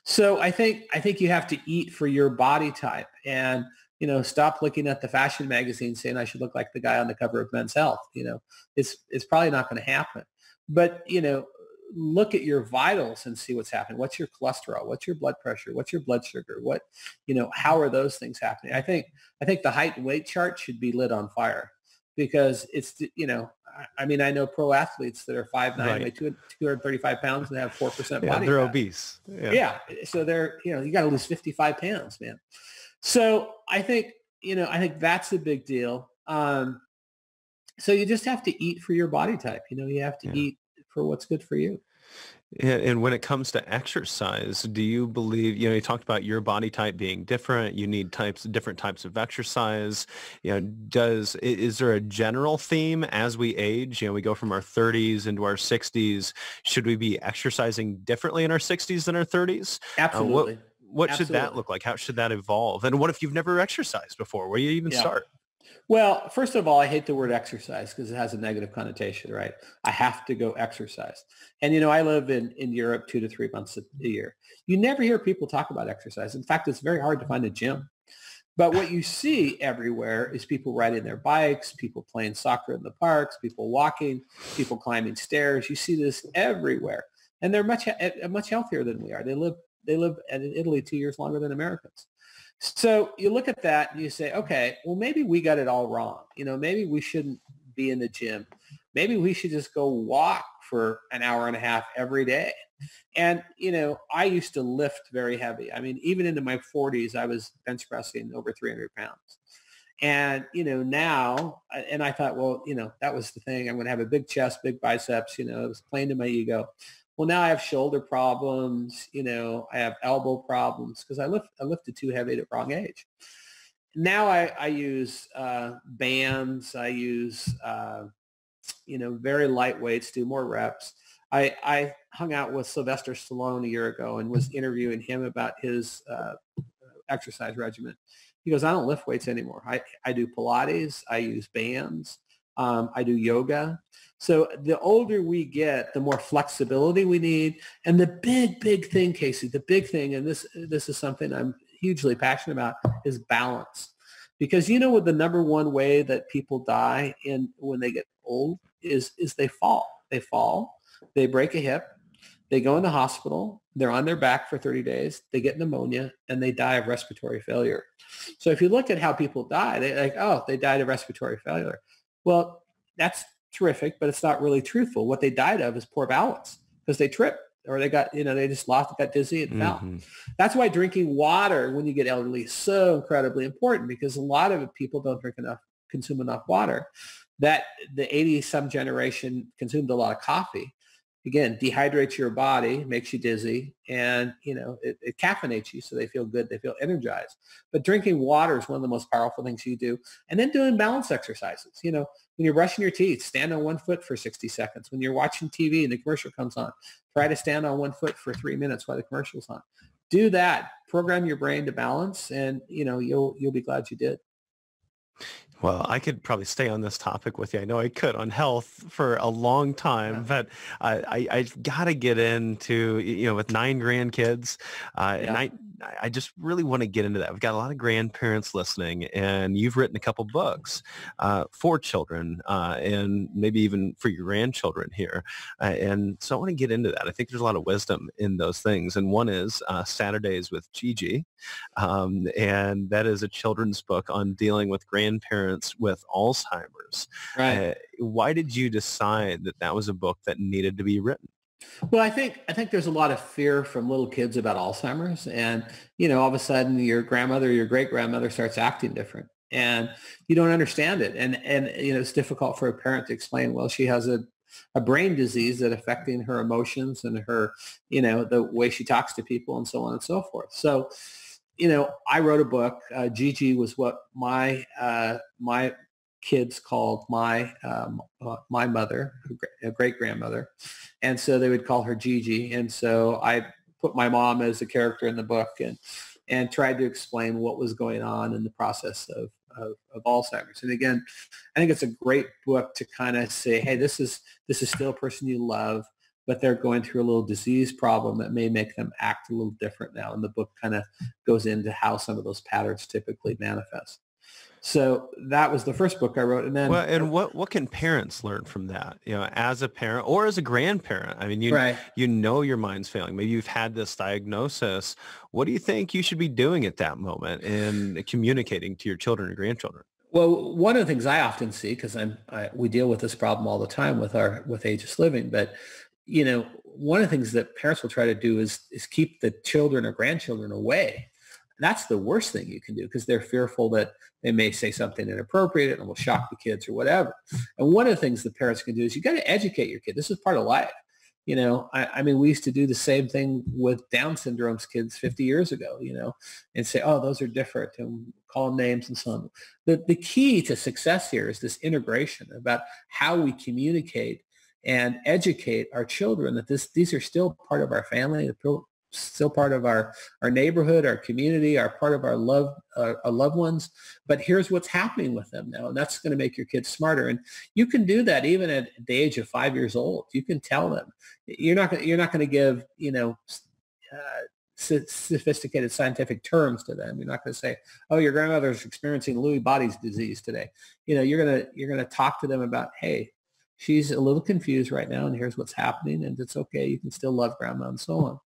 B: So I think I think you have to eat for your body type. And you know, stop looking at the fashion magazine saying I should look like the guy on the cover of Men's Health. You know, it's it's probably not going to happen. But you know, look at your vitals and see what's happening. What's your cholesterol? What's your blood pressure? What's your blood sugar? What, you know, how are those things happening? I think I think the height and weight chart should be lit on fire because it's you know I mean I know pro athletes that are five nine, right. weigh 235 pounds and have four percent
A: yeah,
B: body.
A: They're
B: fat.
A: obese.
B: Yeah. yeah, so they're you know you got to lose 55 pounds, man. So I think, you know, I think that's a big deal. Um, so you just have to eat for your body type. You know, you have to yeah. eat for what's good for you.
A: And when it comes to exercise, do you believe, you know, you talked about your body type being different, you need types, different types of exercise. You know, does, is there a general theme as we age? You know, we go from our 30s into our 60s. Should we be exercising differently in our 60s than our 30s?
B: Absolutely.
A: Uh, what, what Absolutely. should that look like? How should that evolve? And what if you've never exercised before? Where do you even yeah. start?
B: Well, first of all, I hate the word exercise because it has a negative connotation, right? I have to go exercise. And, you know, I live in, in Europe two to three months a year. You never hear people talk about exercise. In fact, it's very hard to find a gym. But what you see everywhere is people riding their bikes, people playing soccer in the parks, people walking, people climbing stairs. You see this everywhere. And they're much, eh, eh, much healthier than we are. They live they live in Italy two years longer than Americans. So you look at that and you say, okay, well, maybe we got it all wrong. You know, maybe we shouldn't be in the gym. Maybe we should just go walk for an hour and a half every day. And, you know, I used to lift very heavy. I mean, even into my 40s, I was bench pressing over 300 pounds. And, you know, now, uh, and I thought, well, you know, that was the thing. I'm going to have a big chest, big biceps, you know, it was playing to my ego well, now I have shoulder problems. You know, I have elbow problems because I lift I lifted too heavy at the wrong age. Now I, I use uh, bands. I use uh, you know very light weights, do more reps. I, I hung out with Sylvester Stallone a year ago and was interviewing him about his uh, exercise regimen. He goes, I don't lift weights anymore. I, I do Pilates. I use bands. Um, I do yoga. So the older we get, the more flexibility we need. And the big, big thing, Casey, the big thing, and this this is something I'm hugely passionate about, is balance. Because you know what the number one way that people die in when they get old is is they fall. They fall, they break a hip, they go in the hospital, they're on their back for 30 days, they get pneumonia, and they die of respiratory failure. So if you look at how people die, they like, oh, they died of respiratory failure. Well, that's terrific, but it's not really truthful. What they died of is poor balance because they tripped or they got, you know, they just lost, got dizzy and fell. Mm-hmm. That's why drinking water when you get elderly is so incredibly important because a lot of people don't drink enough, consume enough water. That the 80 some generation consumed a lot of coffee again dehydrates your body makes you dizzy and you know it, it, caffeinates you so they feel good they feel energized. But drinking water is one of the most powerful things you do and then doing balance exercises. You know when you're brushing your teeth stand on one foot for 60 seconds. When you're watching tv and the commercial comes on try to stand on one foot for three minutes while the commercial's on. Do that. Program your brain to balance and you know you'll you'll be glad you did
A: well, I could probably stay on this topic with you. I know I could on health for a long time, yeah. but I, I, I got to get into, you know, with nine grandkids, uh, yeah. I just really want to get into that. We've got a lot of grandparents listening, and you've written a couple books uh, for children uh, and maybe even for your grandchildren here. Uh, and so I want to get into that. I think there's a lot of wisdom in those things. And one is uh, Saturdays with Gigi, um, and that is a children's book on dealing with grandparents with Alzheimer's. Right. Uh, why did you decide that that was a book that needed to be written?
B: Well, I think I think there's a lot of fear from little kids about Alzheimer's, and you know, all of a sudden your grandmother, your great grandmother starts acting different, and you don't understand it, and and you know, it's difficult for a parent to explain. Well, she has a a brain disease that affecting her emotions and her, you know, the way she talks to people and so on and so forth. So, you know, I wrote a book. Uh, Gigi was what my uh, my kids called my um, uh, my mother, a great grandmother, and so they would call her Gigi. And so I put my mom as a character in the book and and tried to explain what was going on in the process of, of, of Alzheimer's. And again, I think it's a great book to kind of say, hey, this is this is still a person you love, but they're going through a little disease problem that may make them act a little different now. And the book kind of goes into how some of those patterns typically manifest. So that was the first book I wrote, and then
A: well, and what what can parents learn from that? You know, as a parent or as a grandparent. I mean, you right. you know your mind's failing. Maybe you've had this diagnosis. What do you think you should be doing at that moment in communicating to your children and grandchildren?
B: Well, one of the things I often see because I'm I, we deal with this problem all the time with our with Aegis Living, but you know, one of the things that parents will try to do is is keep the children or grandchildren away that's the worst thing you can do because they're fearful that they may say something inappropriate and will shock the kids or whatever. And one of the things the parents can do is you got to educate your kid. This is part of life. You know, I, I, mean, we used to do the same thing with Down syndrome's kids 50 years ago, you know, and say, oh, those are different and call them names and so on. The, the key to success here is this integration about how we communicate and educate our children that this, these are still part of our family, still part of our, our neighborhood, our community, are part of our love, uh, our loved ones. But here's what's happening with them now, and that's going to make your kids smarter. And you can do that even at the age of five years old. You can tell them. You're not going. You're not going to give you know. Uh, sophisticated scientific terms to them. You're not going to say, "Oh, your grandmother's experiencing Lewy bodies disease today." You know, you're going to you're going to talk to them about, "Hey, she's a little confused right now and here's what's happening and it's okay you can still love grandma and so on.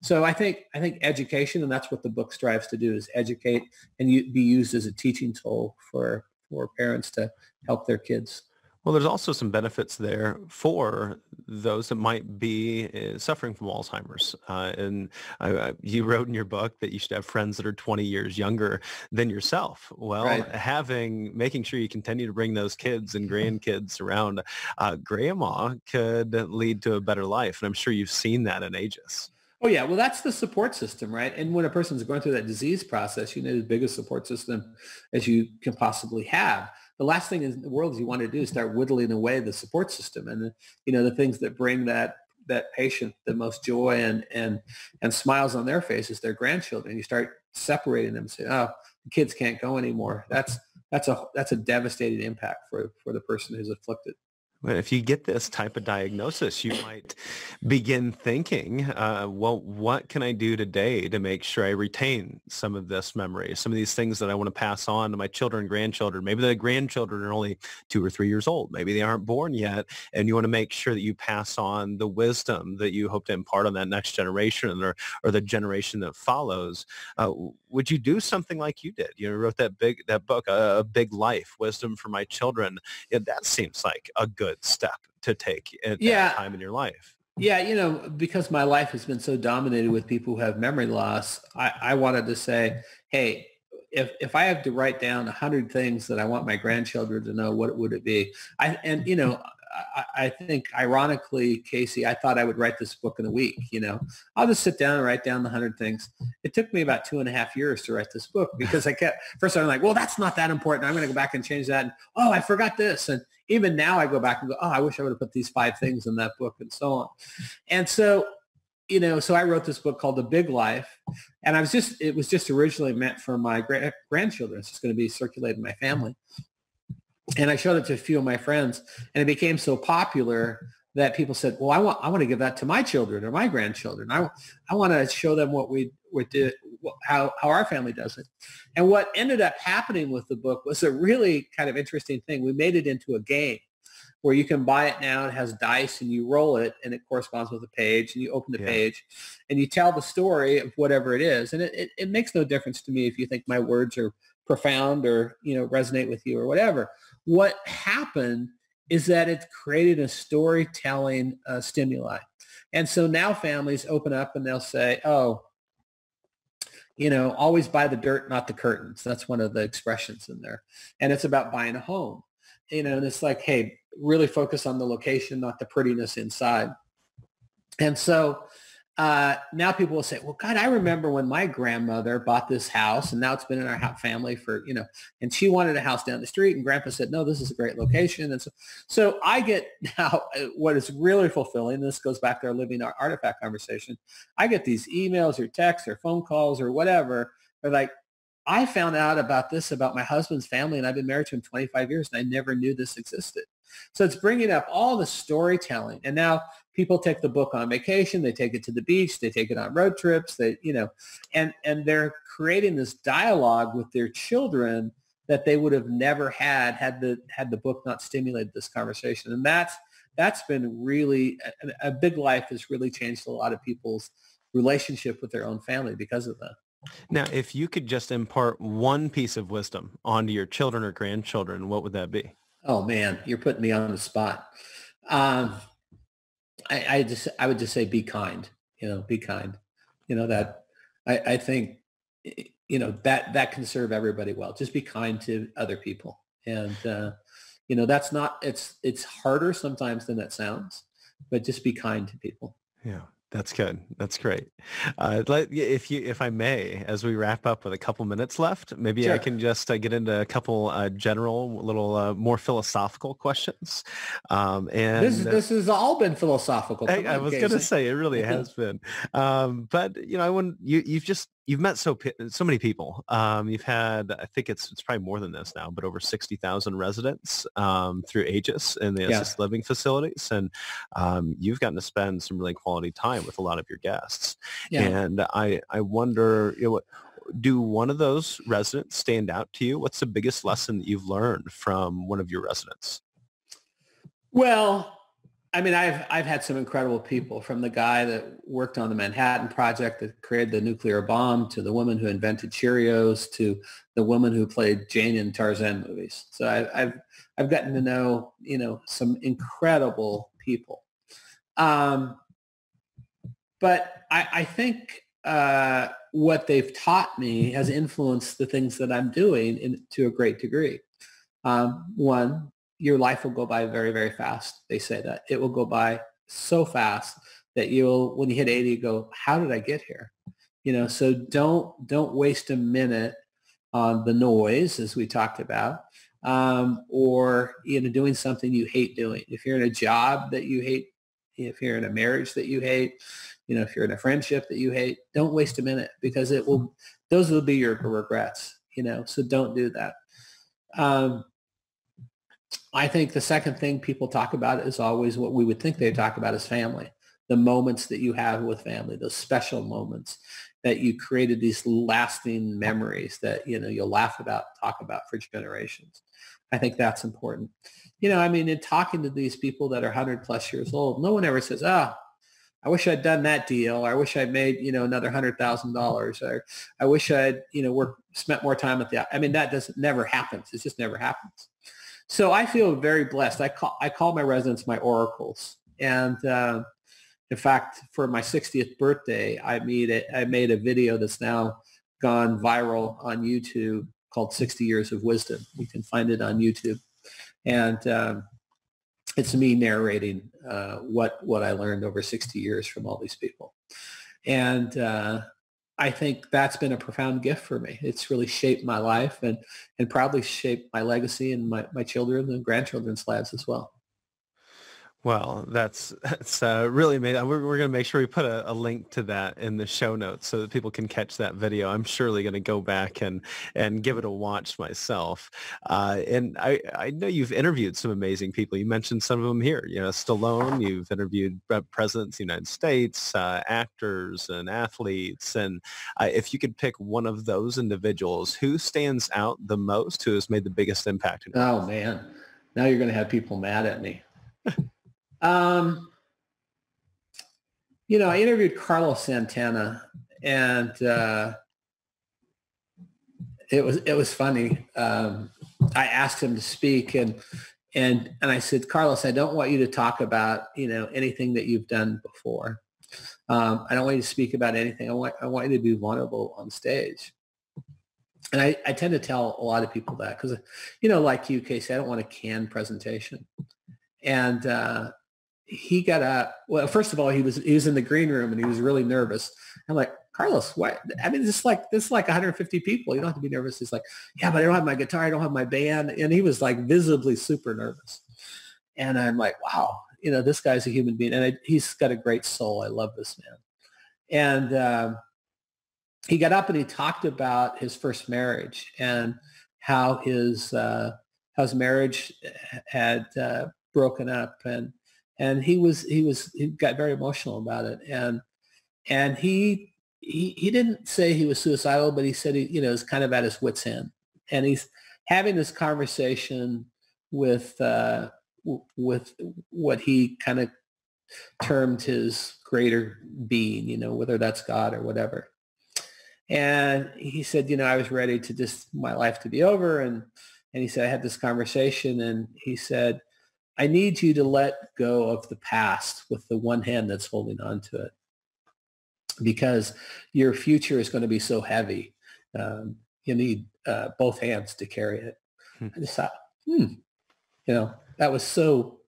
B: So i think i think education and that's what the book strives to do is educate and be used as a teaching tool for for parents to help their kids
A: well, there's also some benefits there for those that might be uh, suffering from Alzheimer's. Uh, and uh, you wrote in your book that you should have friends that are 20 years younger than yourself. Well, right. having making sure you continue to bring those kids and *laughs* grandkids around uh, grandma could lead to a better life. And I'm sure you've seen that in Aegis.
B: Oh yeah, well that's the support system, right? And when a person's going through that disease process, you need the biggest support system as you can possibly have the last thing in the world you want to do is start whittling away the support system and you know the things that bring that that patient the most joy and and and smiles on their faces their grandchildren. You start separating them and say oh the kids can't go anymore. That's that's a that's a devastating impact for for the person who's afflicted
A: if you get this type of diagnosis, you might begin thinking, uh, well, what can I do today to make sure I retain some of this memory, some of these things that I want to pass on to my children and grandchildren? Maybe the grandchildren are only two or three years old. Maybe they aren't born yet. And you want to make sure that you pass on the wisdom that you hope to impart on that next generation or, or the generation that follows. Uh, would you do something like you did? You wrote that big, that book, A Big Life, Wisdom for My Children. Yeah, that seems like a good good step to take at yeah. that time in your life.
B: Yeah, you know, because my life has been so dominated with people who have memory loss, I, I wanted to say, hey, if if I have to write down a hundred things that I want my grandchildren to know, what would it be? I and you know, I, I, think ironically, Casey, I thought I would write this book in a week. You know, I'll just sit down and write down the hundred things. It took me about two and a half years to write this book because I kept *laughs* first I'm like, well, that's not that important. I'm going to go back and change that. And oh, I forgot this. And even now I go back and go, oh, I wish I would have put these five things in that book and so on. And so, you know, so I wrote this book called The Big Life, and I was just, it was just originally meant for my gra- grandchildren. It's just going to be circulated in my family and I showed it to a few of my friends, and it became so popular that people said, "Well, I want I want to give that to my children or my grandchildren. I I want to show them what we what did how, how our family does it. And what ended up happening with the book was a really kind of interesting thing. We made it into a game where you can buy it now. It has dice and you roll it and it corresponds with a page and you open the yeah. page and you tell the story of whatever it is. And it, it, it, makes no difference to me if you think my words are profound or, you know, resonate with you or whatever. What happened is that it created a storytelling uh, stimuli. And so now families open up and they'll say, oh, you know, always buy the dirt, not the curtains. That's one of the expressions in there. And it's about buying a home. You know, and it's like, hey, really focus on the location, not the prettiness inside. And so uh, now people will say, well, God, I remember when my grandmother bought this house and now it's been in our family for, you know, and she wanted a house down the street and grandpa said, no, this is a great location. And so, so I get *laughs* now uh, what is really fulfilling. This goes back to our living our artifact conversation. I get these emails or texts or phone calls or whatever. They're like, I found out about this about my husband's family and I've been married to him 25 years and I never knew this existed. So it's bringing up all the storytelling. And now people take the book on vacation, they take it to the beach, they take it on road trips, they, you know, and, and they're creating this dialogue with their children that they would have never had had the, had the book not stimulated this conversation. And that's, that's been really, a, a big life has really changed a lot of people's relationship with their own family because of that.
A: Now, if you could just impart one piece of wisdom onto your children or grandchildren, what would that be?
B: Oh man, you're putting me on the spot. Um, I, I just I would just say be kind. You know, be kind. You know that I, I think you know that that can serve everybody well. Just be kind to other people, and uh, you know that's not it's it's harder sometimes than that sounds, but just be kind to people.
A: Yeah. That's good. That's great. Uh, let, if you, if I may, as we wrap up with a couple minutes left, maybe sure. I can just uh, get into a couple uh, general, little uh, more philosophical questions.
B: Um, and this this has all been philosophical.
A: I, I was going to say it really *laughs* has been. Um, but you know, I you you've just you've met so so many people. Um, you've had, I think it's it's probably more than this now, but over sixty thousand residents um, through Aegis and the yeah. assisted living facilities, and um, you've gotten to spend some really quality time with a lot of your guests. Yeah. And I I wonder, you know, do one of those residents stand out to you? What's the biggest lesson that you've learned from one of your residents?
B: Well, I mean, I've I've had some incredible people from the guy that worked on the Manhattan Project that created the nuclear bomb to the woman who invented Cheerios to the woman who played Jane in Tarzan movies. So I, I've I've gotten to know you know some incredible people, um, but I, I think uh, what they've taught me has influenced the things that I'm doing in, to a great degree. Um, one, your life will go by very, very fast. They say that it will go by so fast that you'll, when you hit 80, you go, how did I get here? You know, so don't, don't waste a minute on the noise as we talked about, um, or, you know, doing something you hate doing. If you're in a job that you hate, if you're in a marriage that you hate, you know, if you're in a friendship that you hate, don't waste a minute because it will, those will be your regrets, you know, so don't do that. Um, I think the second thing people talk about is always what we would think they talk about is family. The moments that you have with family, those special moments that you created these lasting memories that, you know, you'll laugh about, talk about for generations. I think that's important. You know, I mean, in talking to these people that are 100 plus years old, no one ever says, oh, I wish I'd done that deal. Or I wish I'd made, you know, another hundred thousand dollars. Or I wish I'd, you know, worked, spent more time at the. I mean, that doesn't never happens. It just never happens. So I feel very blessed. I call I call my residents my oracles, and uh, in fact, for my 60th birthday, I made a, I made a video that's now gone viral on YouTube called 60 Years of Wisdom. You can find it on YouTube, and um, it's me narrating uh, what what I learned over 60 years from all these people, and uh, I think that's been a profound gift for me. It's really shaped my life and, and probably shaped my legacy and my, my children and grandchildren's lives as well.
A: Well, that's *laughs* that's uh, really amazing. We're, we're going to make sure we put a, a, link to that in the show notes so that people can catch that video. I'm surely going to go back and and give it a watch myself. Uh, and I, I know you've interviewed some amazing people. You mentioned some of them here. You know, Stallone. You've interviewed presidents of the United States, uh, actors, and athletes. And uh, if you could pick one of those individuals, who stands out the most? Who has made the biggest impact?
B: oh man, now you're going to have people mad at me. *laughs* Um, you know, I interviewed Carlos Santana, and uh, it was it was funny. Um, I asked him to speak, and and and I said, Carlos, I don't want you to talk about you know anything that you've done before. Um, I don't want you to speak about anything. I want I want you to be vulnerable on stage. And I, I tend to tell a lot of people that because, you know, like you, Casey, I don't want a canned presentation. And uh, he got up. Well, first of all, he was he was in the green room and he was really nervous. I'm like, Carlos, why? I mean, this like this is like 150 people. You don't have to be nervous. He's like, yeah, but I don't have my guitar. I don't have my band. And he was like visibly super nervous. And I'm like, wow, you know, this guy's a human being, and I, he's got a great soul. I love this man. And uh, he got up and he talked about his first marriage and how his uh, how his marriage had uh, broken up and and he was he was he got very emotional about it. And and he he he didn't say he was suicidal but he said he you know is kind of at his wits end. And he's having this conversation with uh with what he kind of termed his greater being you know whether that's god or whatever. And he said you know i was ready to just my life to be over. And and he said i had this conversation. And he said I need you to let go of the past with the one hand that's holding on to it because your future is going to be so heavy. Um, you need uh, both hands to carry it. Hmm. I just thought, hmm, you know, that was so,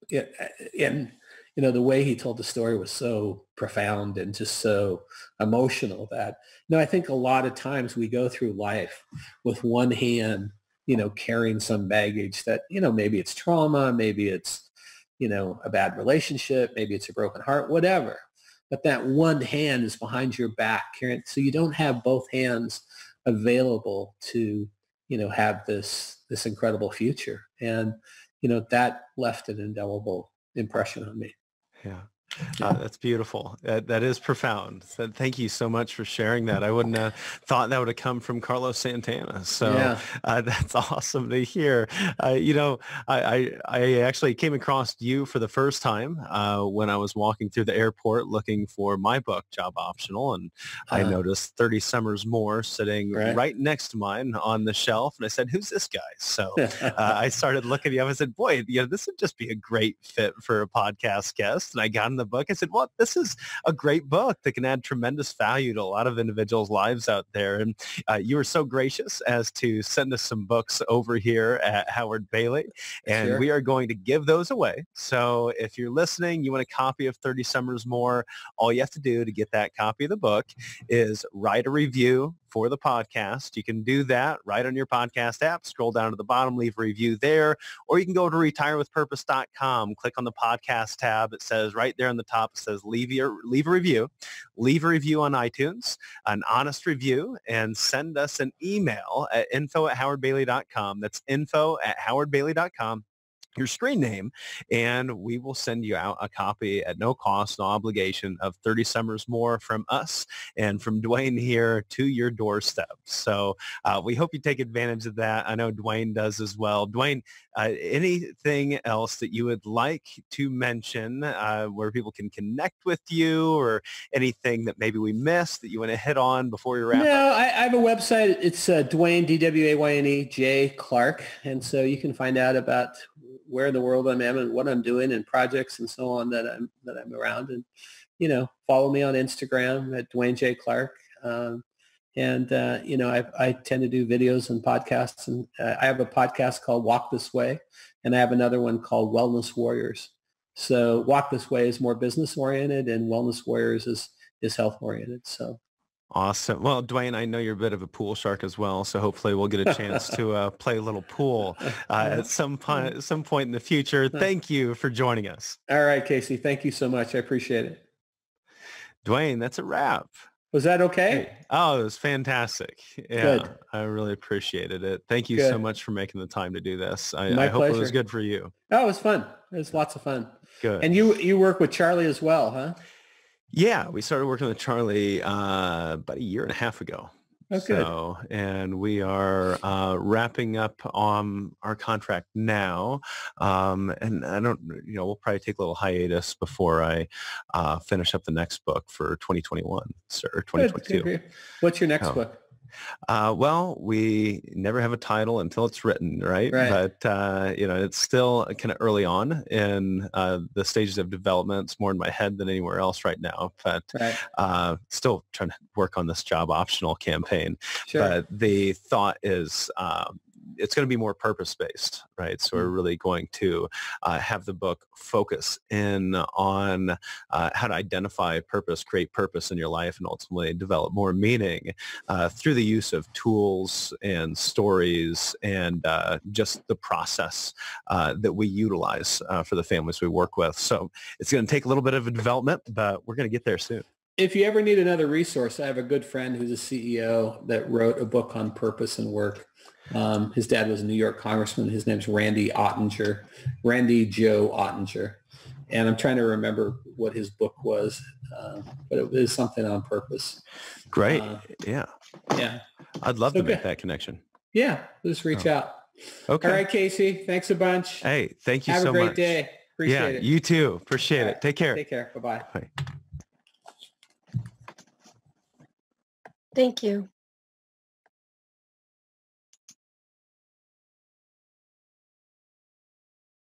B: and, you know, the way he told the story was so profound and just so emotional that, you know, I think a lot of times we go through life with one hand you know, carrying some baggage that, you know, maybe it's trauma, maybe it's, you know, a bad relationship, maybe it's a broken heart, whatever. But that one hand is behind your back, carrying, so you don't have both hands available to, you know, have this this incredible future. And, you know, that left an indelible impression on me.
A: Yeah. Uh, that's beautiful. That, that is profound. So thank you so much for sharing that. I wouldn't have thought that would have come from Carlos Santana. So yeah. uh, *laughs* that's awesome to hear. Uh, you know, I, I, I, actually came across you for the first time uh, when I was walking through the airport looking for my book, Job Optional, and I uh-huh. noticed 30 Summers More sitting right. right. next to mine on the shelf. And I said, who's this guy? So uh, *laughs* I started looking at you. I said, boy, you know, this would just be a great fit for a podcast guest. And I got in the the book. I said, well, this is a great book that can add tremendous value to a lot of individuals' lives out there. And uh, you were so gracious as to send us some books over here at Howard Bailey. And sure. we are going to give those away. So if you're listening, you want a copy of 30 Summers More, all you have to do to get that copy of the book is write a review for the podcast. You can do that right on your podcast app. Scroll down to the bottom, leave a review there, or you can go to retirewithpurpose.com, click on the podcast tab. It says right there on the top, it says leave your leave a review. Leave a review on iTunes, an honest review, and send us an email at info at howardbailey.com. That's info at howardbailey.com your screen name and we will send you out a copy at no cost no obligation of 30 summers more from us and from dwayne here to your doorstep so uh, we hope you take advantage of that i know dwayne does as well dwayne uh, anything else that you would like to mention uh, where people can connect with you or anything that maybe we missed that you want to hit on before we wrap
B: no,
A: up?
B: I, I have a website. It's uh, Dwayne, D-W-A-Y-N-E, J. Clark. And so you can find out about where in the world I'm at and what I'm doing and projects and so on that I'm, that I'm around. And, you know, follow me on Instagram at Dwayne J. Clark. Um, and, uh, you know, I, I tend to do videos and podcasts. And uh, I have a podcast called Walk This Way. And I have another one called Wellness Warriors. So Walk This Way is more business oriented and Wellness Warriors is, is health oriented. So
A: Awesome. Well, Dwayne, I know you're a bit of a pool shark as well, so hopefully we'll get a chance to uh, play a little pool uh, *laughs* at some point, some point in the future. Thank you for joining us.
B: All right, Casey. Thank you so much. I appreciate it.
A: Dwayne, that's a wrap.
B: Was that okay?
A: Oh, it was fantastic. Yeah, good. I really appreciated it. Thank you good. so much for making the time to do this. I, I hope it was good for you.
B: Oh, it was fun. It was lots of fun.
A: Good.
B: And you you work with Charlie as well, huh?
A: Yeah, we started working with Charlie uh, about a year and a half ago.
B: Okay.
A: So, and we are uh, wrapping up on our contract now. Um, and I don't, you know, we'll probably take a little hiatus before I uh, finish up the next book for 2021, sir, 2022.
B: What's your next book?
A: Uh, well, we never have a title until it's written, right?
B: right.
A: But uh, you know, it's still kind of early on in uh, the stages of development. It's more in my head than anywhere else right now. But
B: right.
A: Uh, still trying to work on this job optional campaign.
B: Sure.
A: But the thought is um, it's going to be more purpose based, right? So we're mm. really going to uh, have the book focus in on uh, how to identify purpose, create purpose in your life, and ultimately develop more meaning uh, through the use of tools and stories and uh, just the process uh, that we utilize uh, for the families we work with. So it's going to take a little bit of a development, but we're going to get there soon
B: if you ever need another resource, I have a good friend who's a CEO that wrote a book on purpose and work. Um, his dad was a New York congressman. His name's Randy Ottinger, Randy Joe Ottinger. And I'm trying to remember what his book was, uh, but it was something on purpose.
A: Great. Uh, yeah.
B: Yeah.
A: I'd love so to make good. that connection.
B: Yeah. Just reach oh. out.
A: Okay.
B: All right, Casey. Thanks a bunch.
A: Hey, thank you
B: Have
A: so
B: much. Have
A: a
B: great day. Appreciate
A: yeah,
B: it.
A: You too. Appreciate right. it. Take care.
B: Take care. Bye-bye.
A: Bye.
C: Thank you.